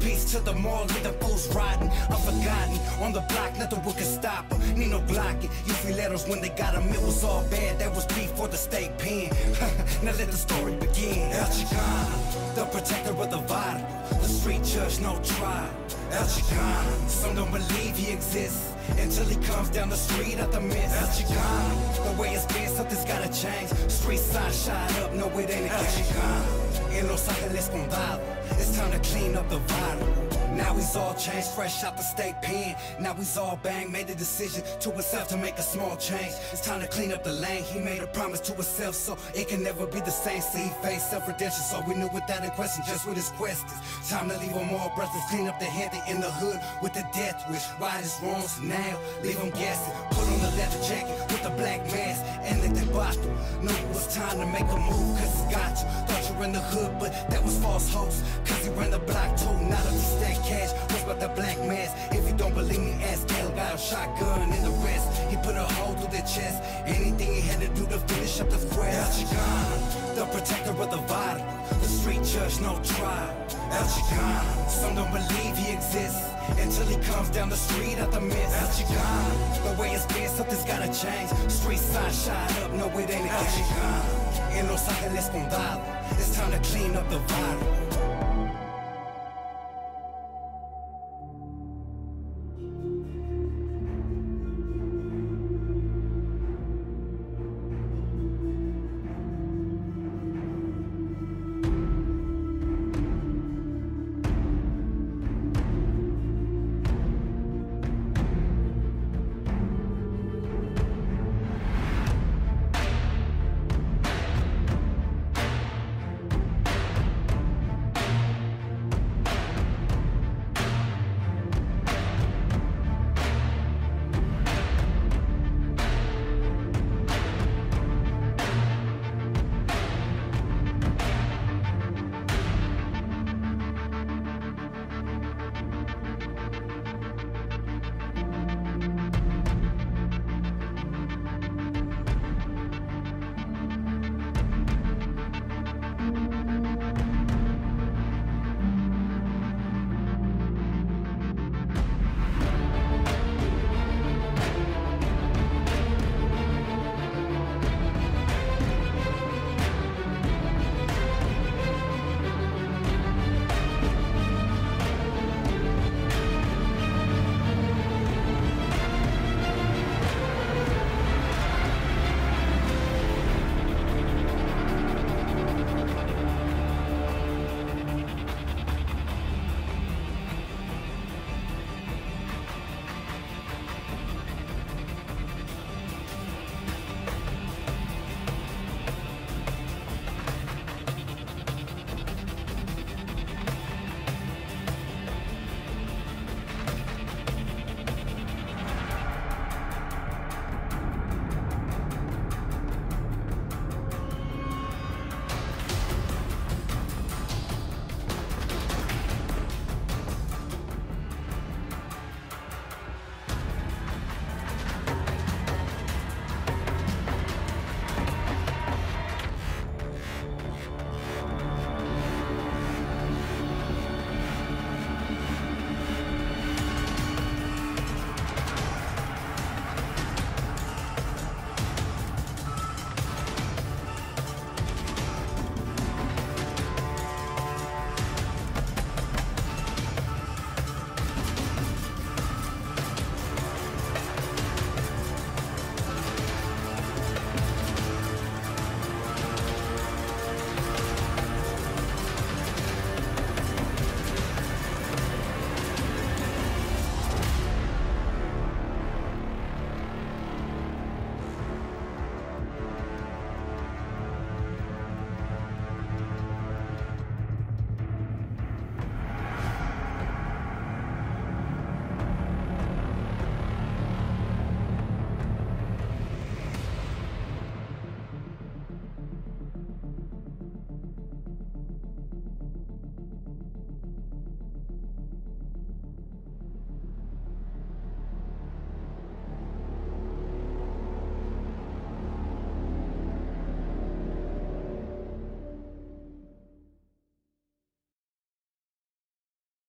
Peace to the moral, the fools rotting. Unforgotten. On the block, nothing would can stop him. Need no blocking. You letters when they got him, it was all bad. That was before the state pen. now let the story begin. El Chicano, the protector of the vital. The street judge, no trial. El Chicano, some don't believe he exists until he comes down the street at the mist. El Chicano, the way it's been, something's gotta change. Street side shot up, no it ain't a El Chicano, in Los Angeles Condado, it's time to clean up the vital. Now he's all changed, fresh out the state pen. Now he's all bang, made the decision to himself to make a small change. It's time to clean up the lane. He made a promise to himself, so it can never be the same. See, he faced self-redemption, so we knew without a question, just with his questions. Time to leave them all breathless, clean up the handy in the hood with the death wish. Right his wrongs now, leave them guessing. Put on the leather jacket with the black mask and the bottle. Knew it was time to make a move, cause he got you. Thought you were in the hood, but that was false hopes. Cause he ran the block too, not to stack cash. What's about the black mask? If you don't believe me, ask Gal. Got a shotgun in the rest. He put a hole through their chest. Anything he had to do to finish up the quest. El Chicano, the protector of the vital. The street judge, no trial. El Chicano, some don't believe he exists until he comes down the street at the mist. El Chicano, the way it's been, something's gotta change. Street side shot up, no it ain't a El Chicano, in Los Angeles Condado. It's time to clean up the vital.